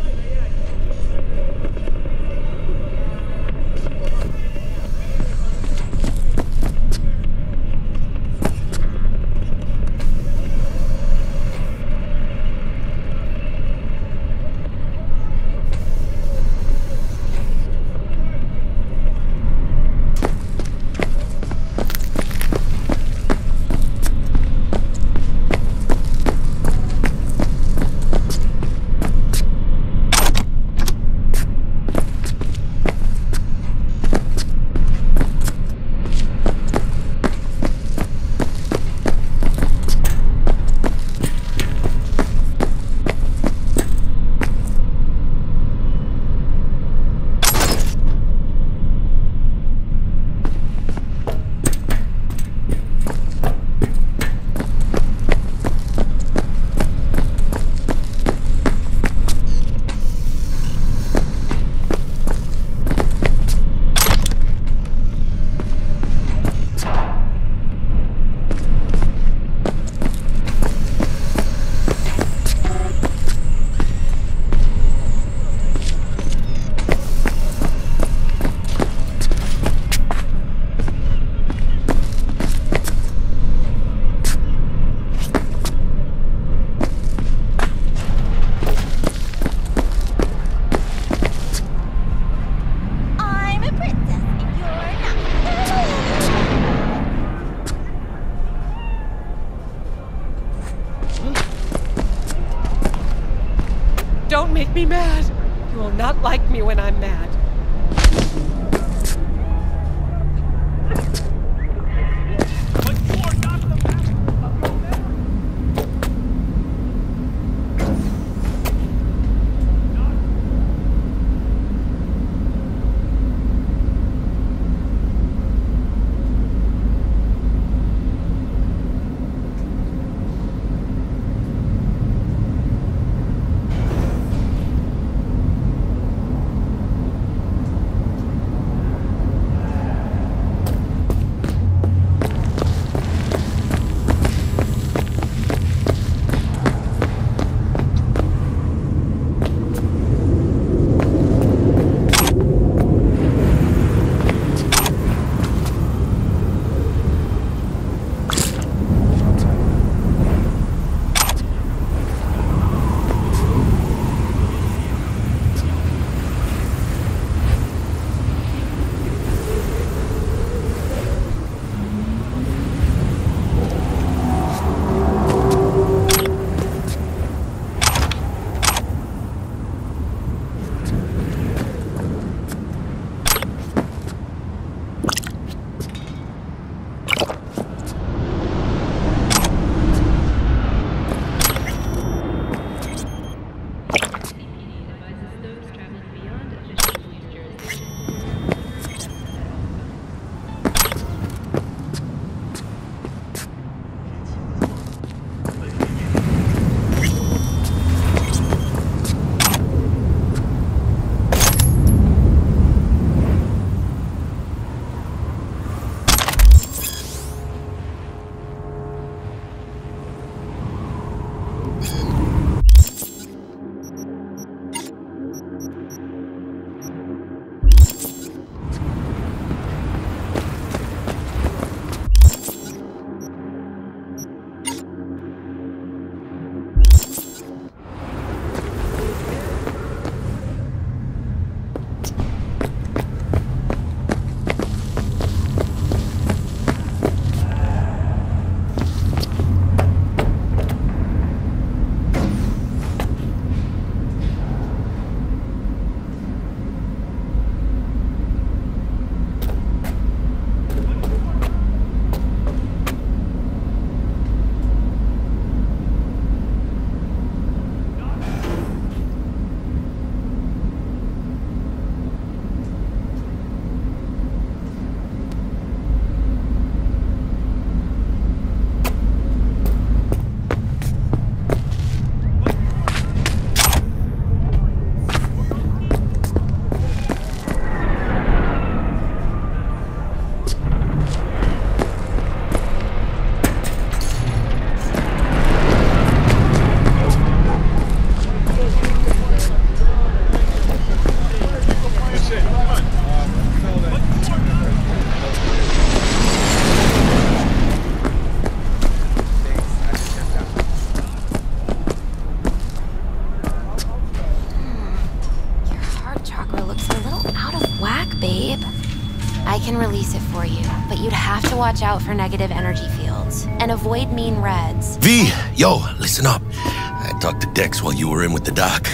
out for negative energy fields and avoid mean reds. V, yo, listen up. I talked to Dex while you were in with the doc.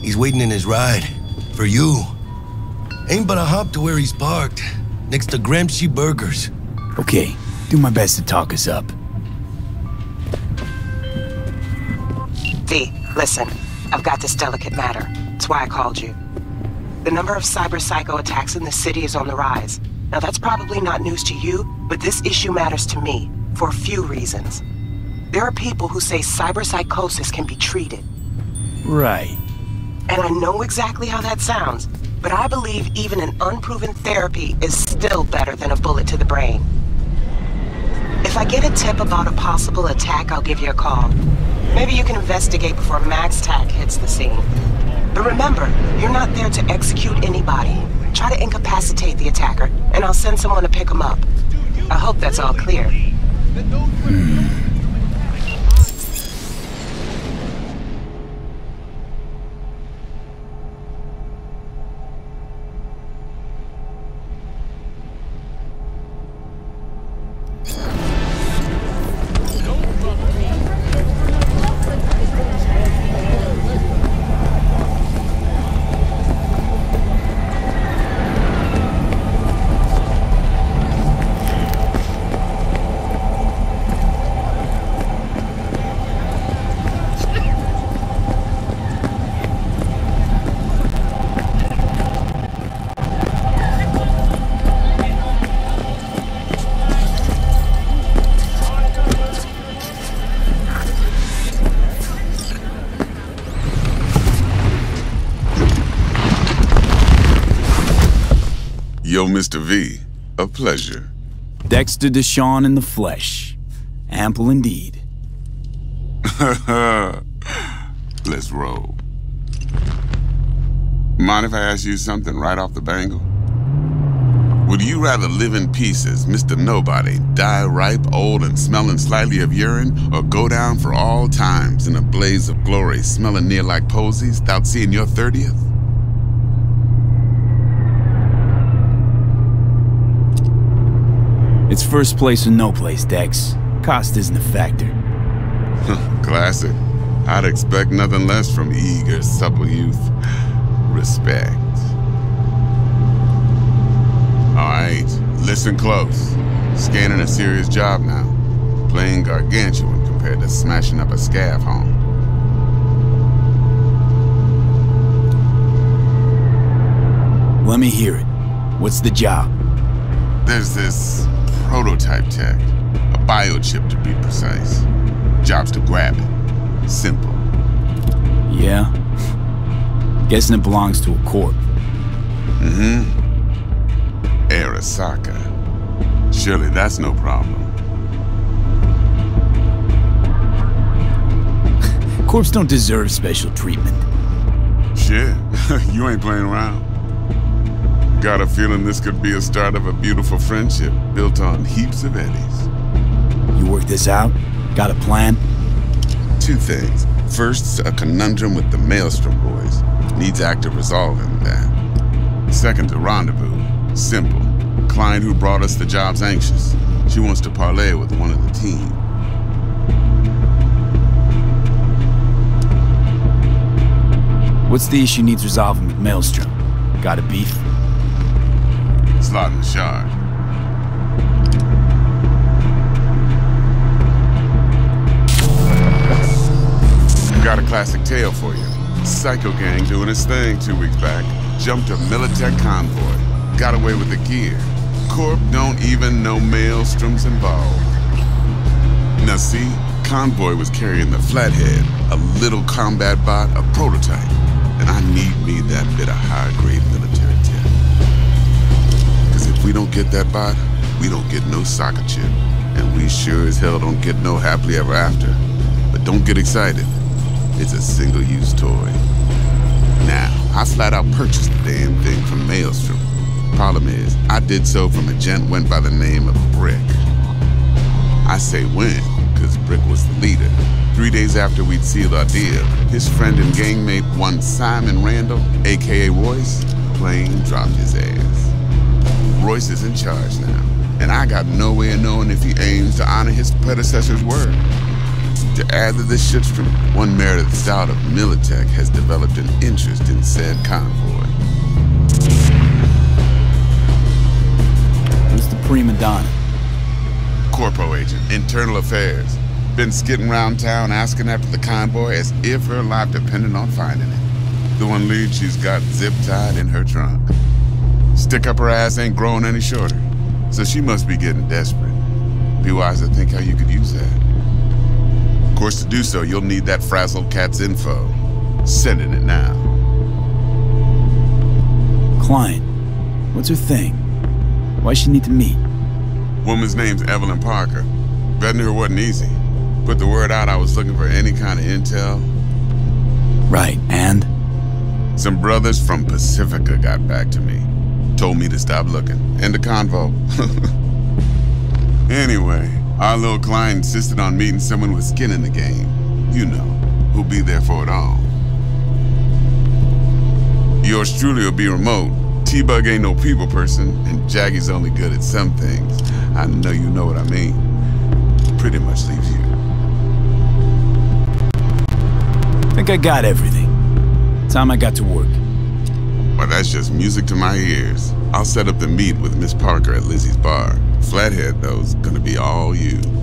He's waiting in his ride. For you. Ain't but a hop to where he's parked. Next to Gramsci Burgers. Okay, do my best to talk us up. V, listen. I've got this delicate matter. That's why I called you. The number of cyber psycho attacks in the city is on the rise. Now, that's probably not news to you, but this issue matters to me for a few reasons. There are people who say cyberpsychosis can be treated. Right. And I know exactly how that sounds, but I believe even an unproven therapy is still better than a bullet to the brain. If I get a tip about a possible attack, I'll give you a call. Maybe you can investigate before MaxTac hits the scene. But remember, you're not there to execute anybody. Try to incapacitate the attacker, and I'll send someone to pick him up. I hope that's all clear. Yo, Mr. V, a pleasure. Dexter DeShawn in the flesh. Ample indeed. Let's roll. Mind if I ask you something right off the bangle? Would you rather live in pieces, Mr. Nobody, die ripe, old, and smelling slightly of urine, or go down for all times in a blaze of glory, smelling near like posies, without seeing your 30th? It's first place or no place, Dex. Cost isn't a factor. Classic. I'd expect nothing less from eager, supple youth. Respect. Alright, listen close. Scanning a serious job now. Playing gargantuan compared to smashing up a scav home. Let me hear it. What's the job? There's this prototype tech. A biochip to be precise. Job's to grab it. Simple. Yeah? Guessing it belongs to a corp. Mm-hmm. Arasaka. Surely that's no problem. Corps don't deserve special treatment. Shit, you ain't playing around. Got a feeling this could be a start of a beautiful friendship built on heaps of eddies. You work this out? Got a plan? Two things. First, a conundrum with the Maelstrom boys. Needs active resolving that. Second, a rendezvous. Simple. Client who brought us the job's anxious. She wants to parlay with one of the team. What's the issue needs resolving with Maelstrom? Got a beef? Slot in. Got a classic tale for you. Psycho gang doing its thing two weeks back. Jumped a Militech convoy. Got away with the gear. Corp don't even know Maelstrom's involved. Now see, Convoy was carrying the Flathead, a little combat bot, a prototype. And I need me that bit of. Because if we don't get that bot, we don't get no soccer chip. And we sure as hell don't get no happily ever after. But don't get excited. It's a single-use toy. Now, I flat out purchased the damn thing from Maelstrom. Problem is, I did so from a gent went by the name of Brick. I say when, because Brick was the leader. Three days after we'd sealed our deal, his friend and gangmate, one Simon Randall, aka Royce, plain dropped his ass. Royce is in charge now. and I got no way of knowing if he aims to honor his predecessor's word. To add to this shitstream, one Meredith Stout of Militech has developed an interest in said convoy. Who's the prima donna? Corpo agent, internal affairs. Been skidding around town asking after the convoy as if her life depended on finding it. The one lead she's got zip-tied in her trunk. Stick up her ass ain't growing any shorter, so she must be getting desperate. Be wise to think how you could use that. Of course, to do so, you'll need that frazzled cat's info. Sending it now. Client. What's her thing? Why she need to meet? Woman's name's Evelyn Parker. Vetting her wasn't easy. Put the word out I was looking for any kind of intel. Right, and? Some brothers from Pacifica got back to me. Told me to stop looking. End the convo. anyway, our little client insisted on meeting someone with skin in the game. You know, who'll be there for it all. Yours truly will be remote. T-Bug ain't no people person, and Jackie's only good at some things. I know you know what I mean. Pretty much leaves you. Think I got everything. Time I got to work. Well, that's just music to my ears. I'll set up the meet with Miss Parker at Lizzie's bar. Flathead, though's gonna be all you.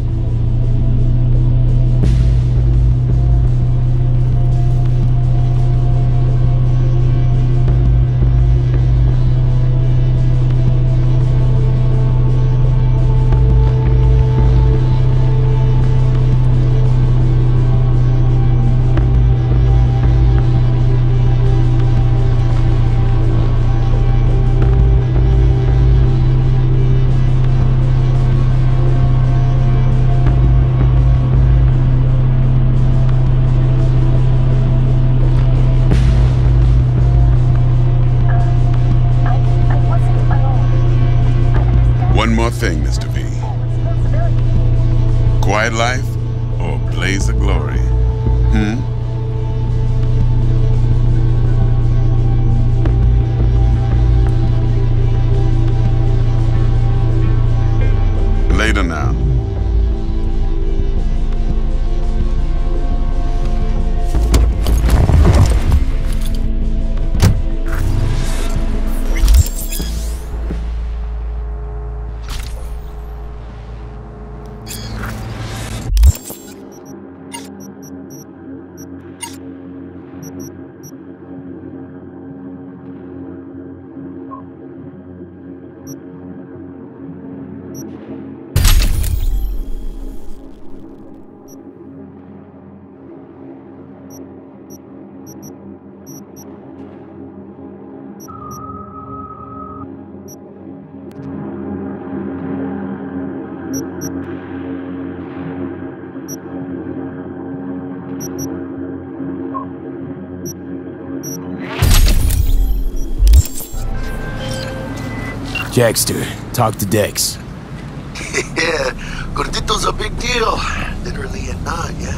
Jackster, talk to Dex. yeah, Gordito's a big deal. Literally and not, yeah.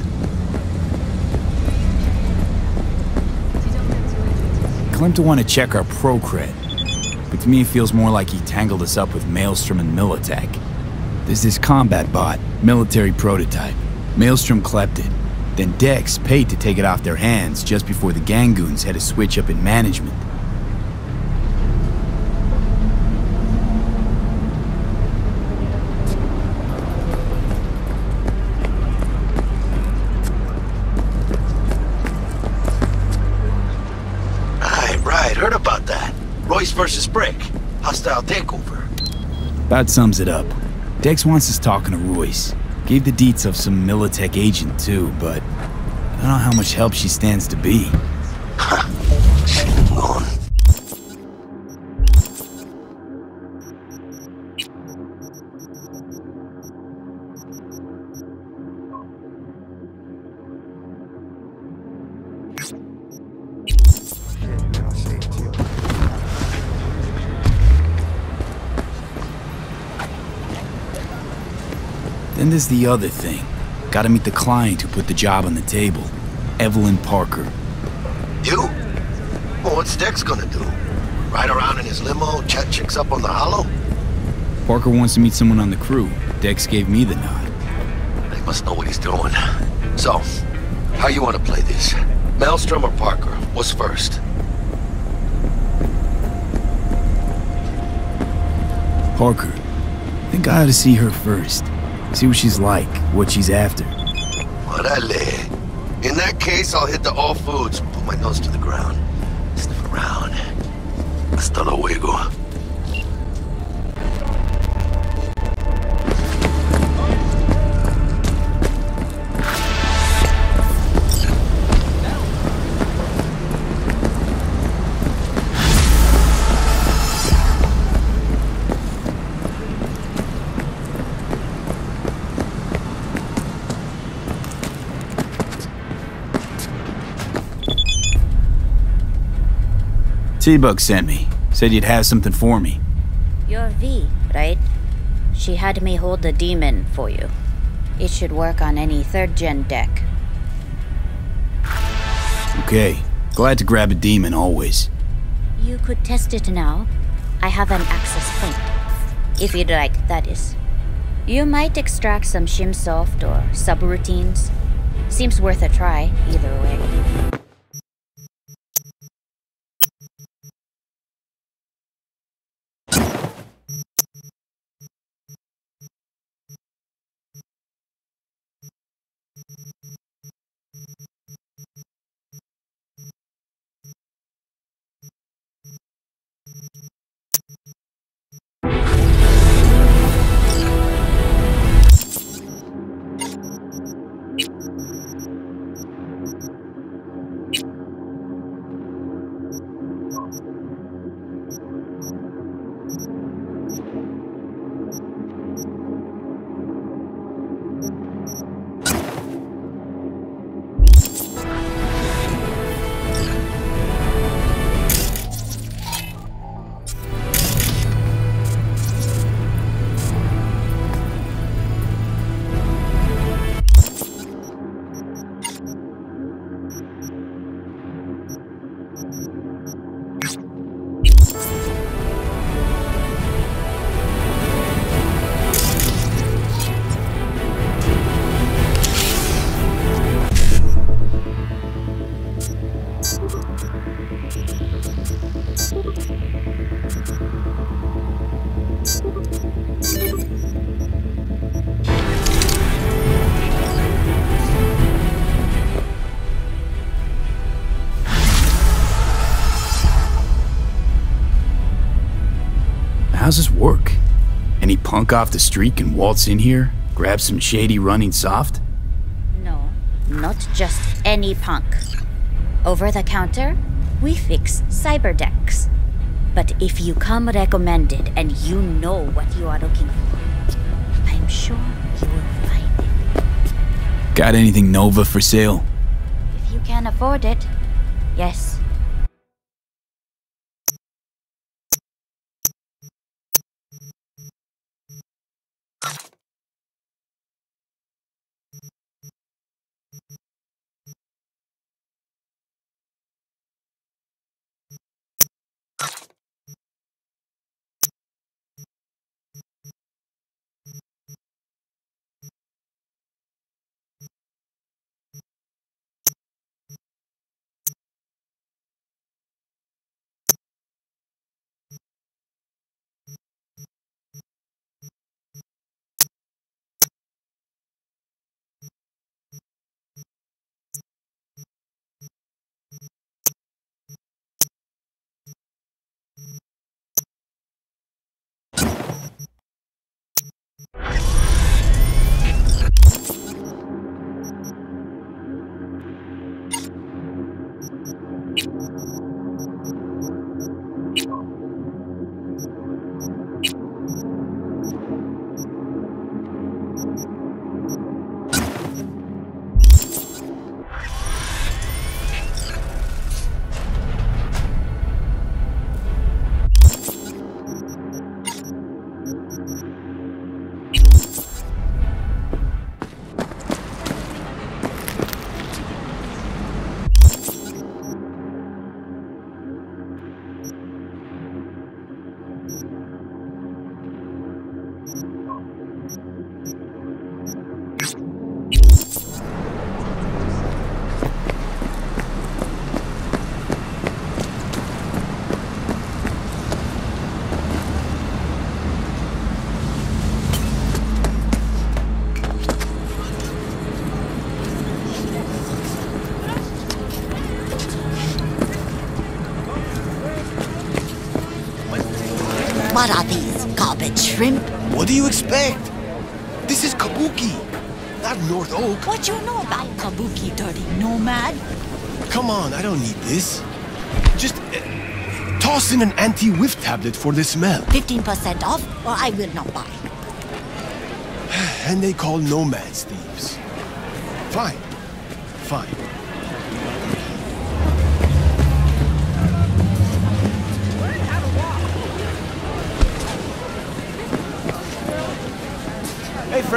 Claimed to want to check our pro cred. But to me, it feels more like he tangled us up with Maelstrom and Militech. There's this combat bot, military prototype. Maelstrom clept it. Then Dex paid to take it off their hands just before the Gangoons had a switch up in management. Versus Brick. Hostile takeover. About sums it up. Dex wants us talking to Royce. Gave the deets of some Militech agent too, but I don't know how much help she stands to be. The other thing. Gotta meet the client who put the job on the table. Evelyn Parker. You? Well, what's Dex gonna do? Ride around in his limo, chat chicks up on the holo? Parker wants to meet someone on the crew. Dex gave me the nod. They must know what he's doing. So, how you want to play this? Maelstrom or Parker? What's first? Parker. Think I ought to see her first. See what she's like, what she's after. In that case, I'll hit the All Foods. Put my nose to the ground. Sniff around. Hasta luego. T-Bug sent me. Said you'd have something for me. You're V, right? She had me hold the daemon for you. It should work on any third gen deck. Okay. Glad to grab a daemon always. You could test it now. I have an access point. If you'd like, that is. You might extract some shimsoft or subroutines. Seems worth a try, either way. The street can waltz in here, grab some shady running soft? No, not just any punk. Over the counter, we fix cyber decks. But if you come recommended and you know what you are looking for, I'm sure you will find it. Got anything Nova for sale? If you can afford it, yes. What are these, garbage shrimp? What do you expect? This is Kabuki, not North Oak. What you know about Kabuki, dirty nomad? Come on, I don't need this. Just uh, toss in an anti-whiff tablet for the smell. 15% off, or I will not buy. And they call nomads thieves.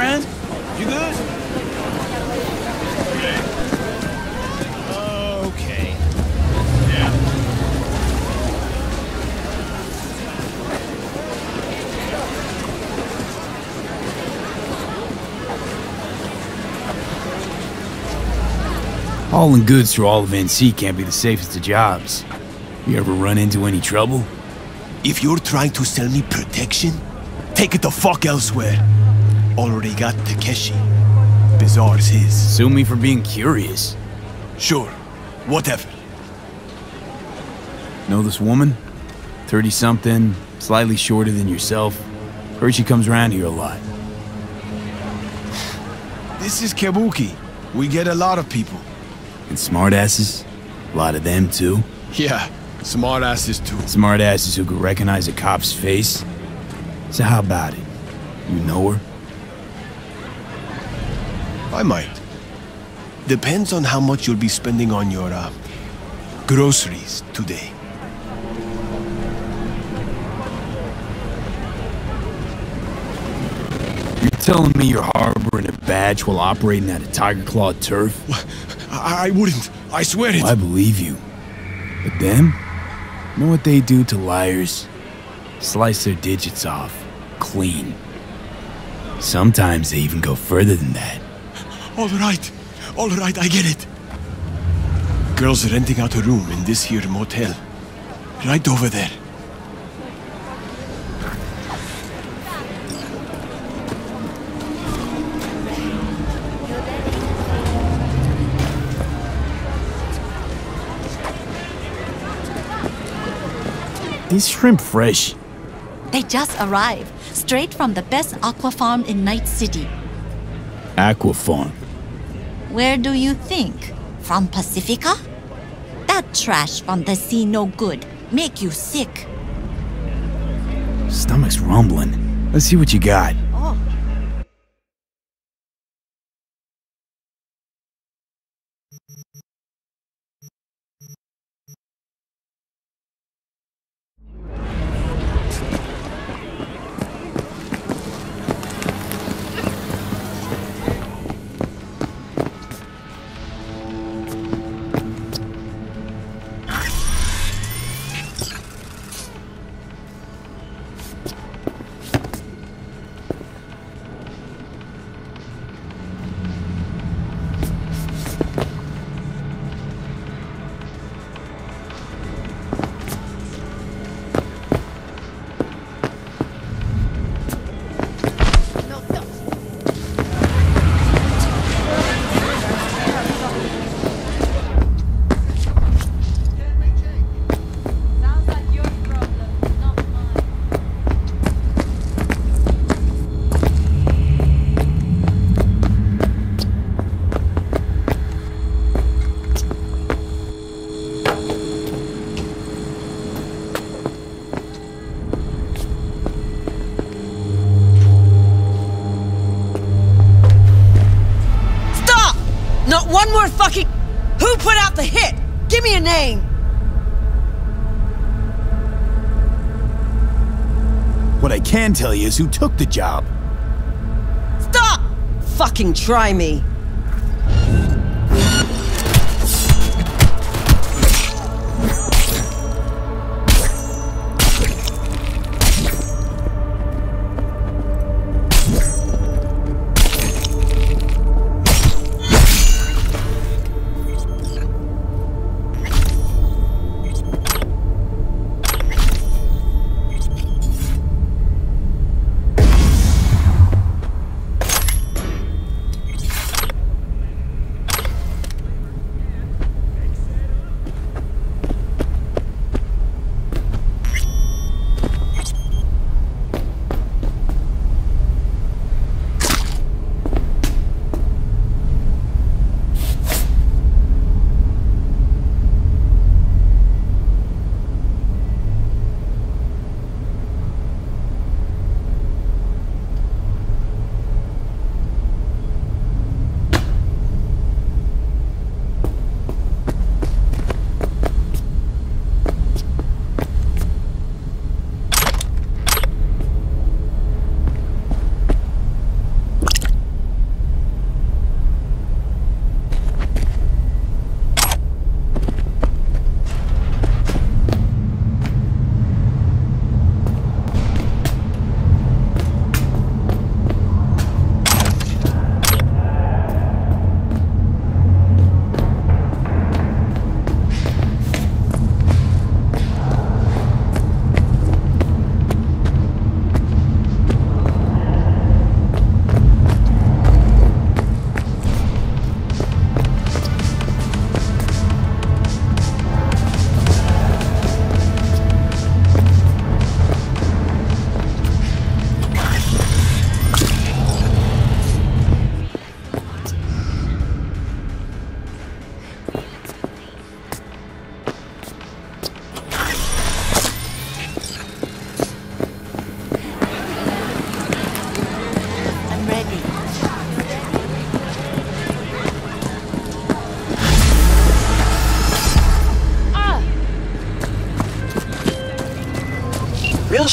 Friend. You good? Okay. Hauling goods through all of NC can't be the safest of jobs. You ever run into any trouble? If you're trying to sell me protection, take it the fuck elsewhere. Already got Takeshi. Bizarre's his. Sue me for being curious. Sure. Whatever. Know this woman? 30 something, slightly shorter than yourself. Heard she comes around here a lot. This is Kabuki. We get a lot of people. And smartasses? A lot of them, too. Yeah, smartasses too. Smartasses who could recognize a cop's face. So how about it? You know her? I might. Depends on how much you'll be spending on your, uh, groceries today. You're telling me you're harboring a badge while operating at a Tyger Claw turf? I, I wouldn't. I swear it. I believe you. But them? Know what they do to liars? Slice their digits off. Clean. Sometimes they even go further than that. All right. All right, I get it. Girls are renting out a room in this here motel. Right over there. These shrimp fresh. They just arrived, straight from the best aqua farm in Night City. Aqua Farm. Where do you think? From Pacifica? That trash from the sea no good. Make you sick. Stomach's rumbling. Let's see what you got. One more fucking. Who put out the hit? Give me a name. What I can tell you is who took the job. Stop! Fucking try me.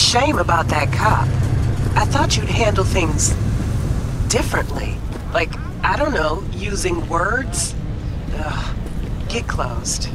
Shame about that cop. I thought you'd handle things differently. Like, I don't know, using words? Ugh. Get closed.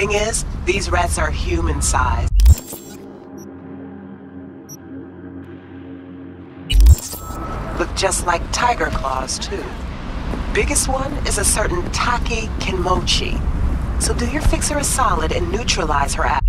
Thing is, these rats are human sized. Look just like Tyger Claws, too. Biggest one is a certain Taki Kinmochi. So do your fixer a solid and neutralize her.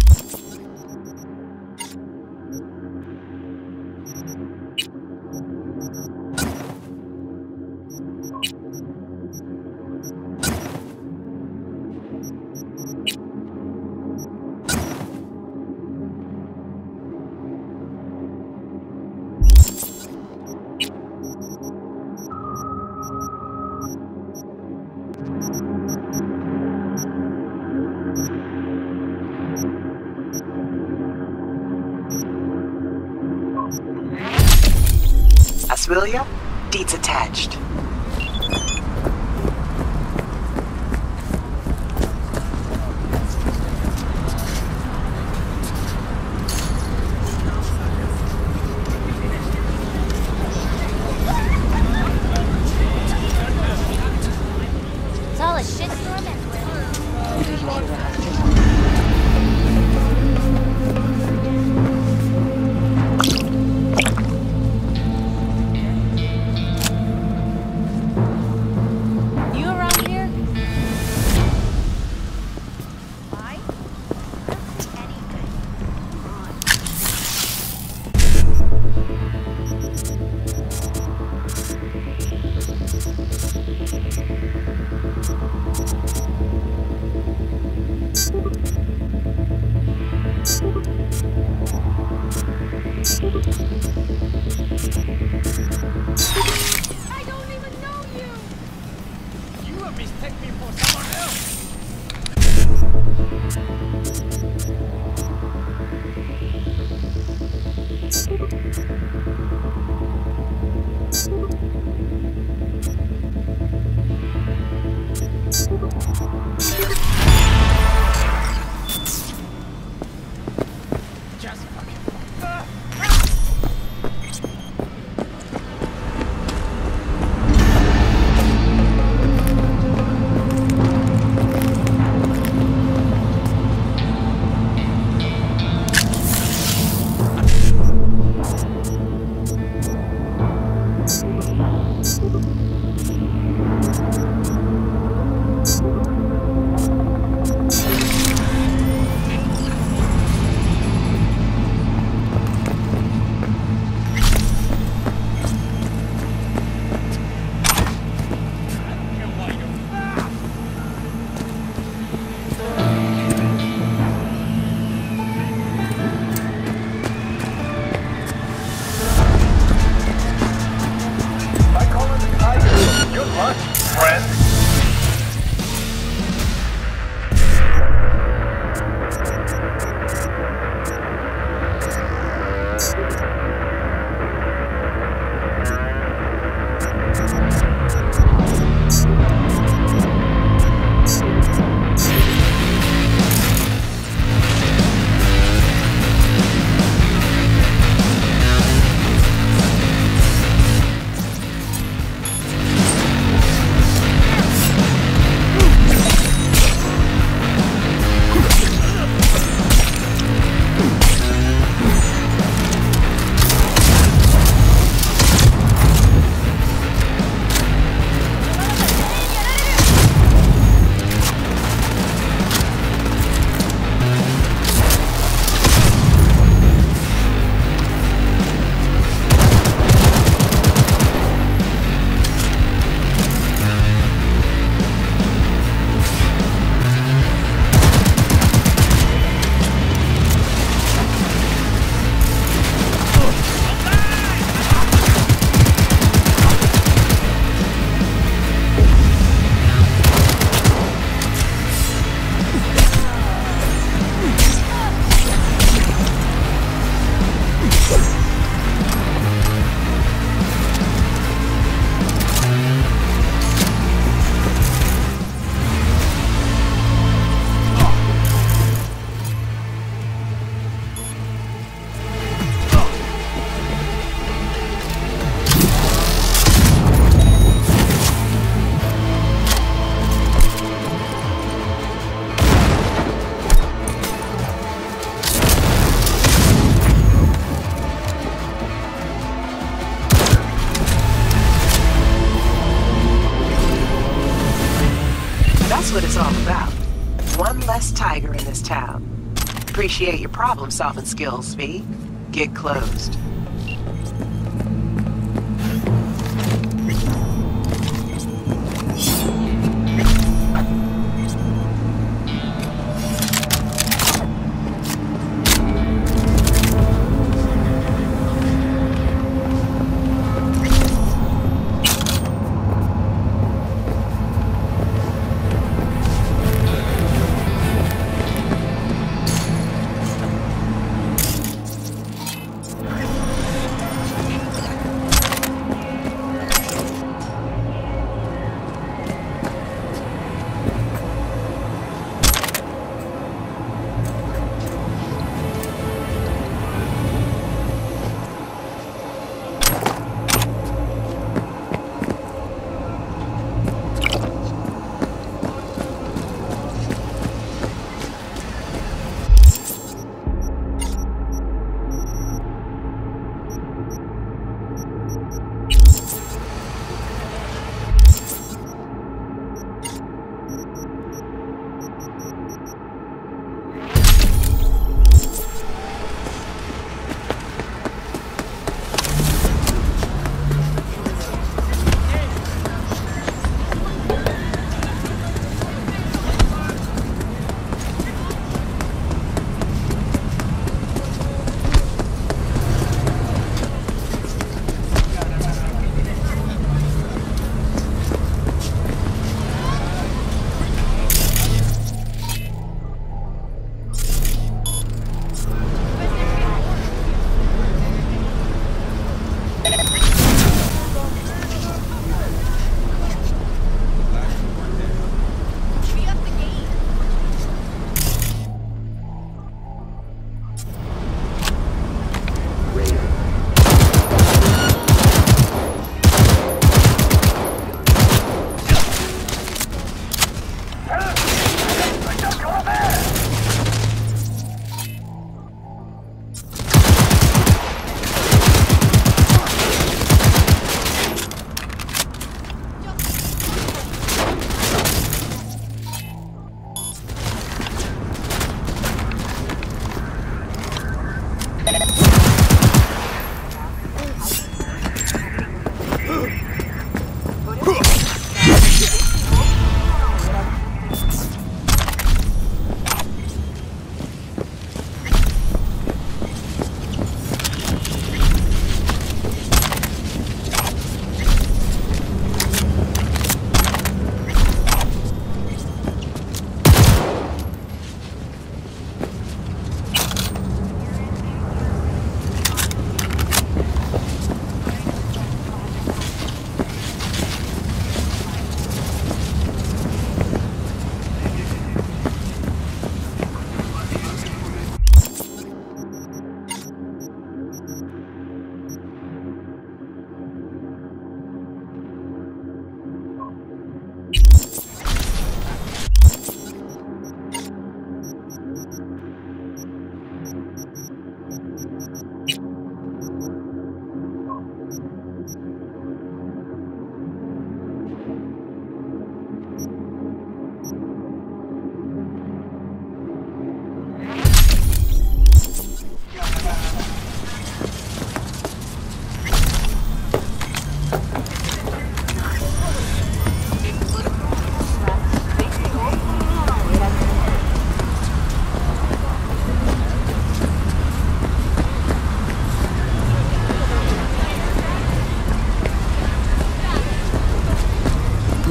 Appreciate your problem-solving skills, V. Get closed.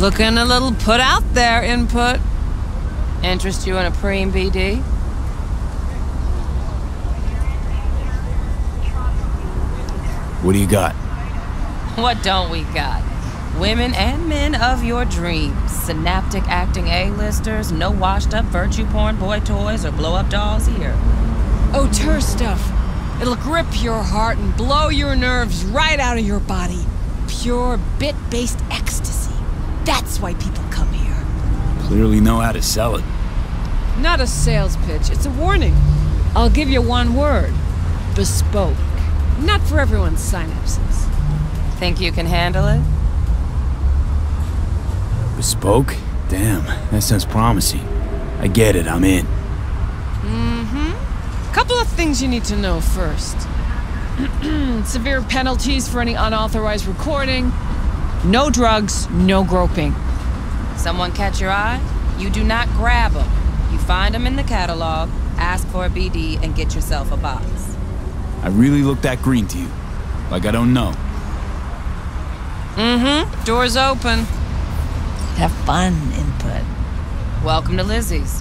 Looking a little put out there, input. Interest you in a preem BD? What do you got? What don't we got? Women and men of your dreams. Synaptic acting A-listers, no washed up virtue porn boy toys or blow up dolls here. Oh, Auteur stuff. It'll grip your heart and blow your nerves right out of your body. Pure bit-based ecstasy. That's why people come here. Clearly know how to sell it. Not a sales pitch, it's a warning. I'll give you one word. Bespoke. Not for everyone's synapses. Think you can handle it? Bespoke? Damn, that sounds promising. I get it, I'm in. Mm-hmm. Couple of things you need to know first. Severe penalties for any unauthorized recording. No drugs, no groping. Someone catch your eye? You do not grab them. You find them in the catalog, ask for a BD, and get yourself a box. I really look that green to you. Like I don't know. Mm-hmm. Door's open. Have fun, input. Welcome to Lizzie's.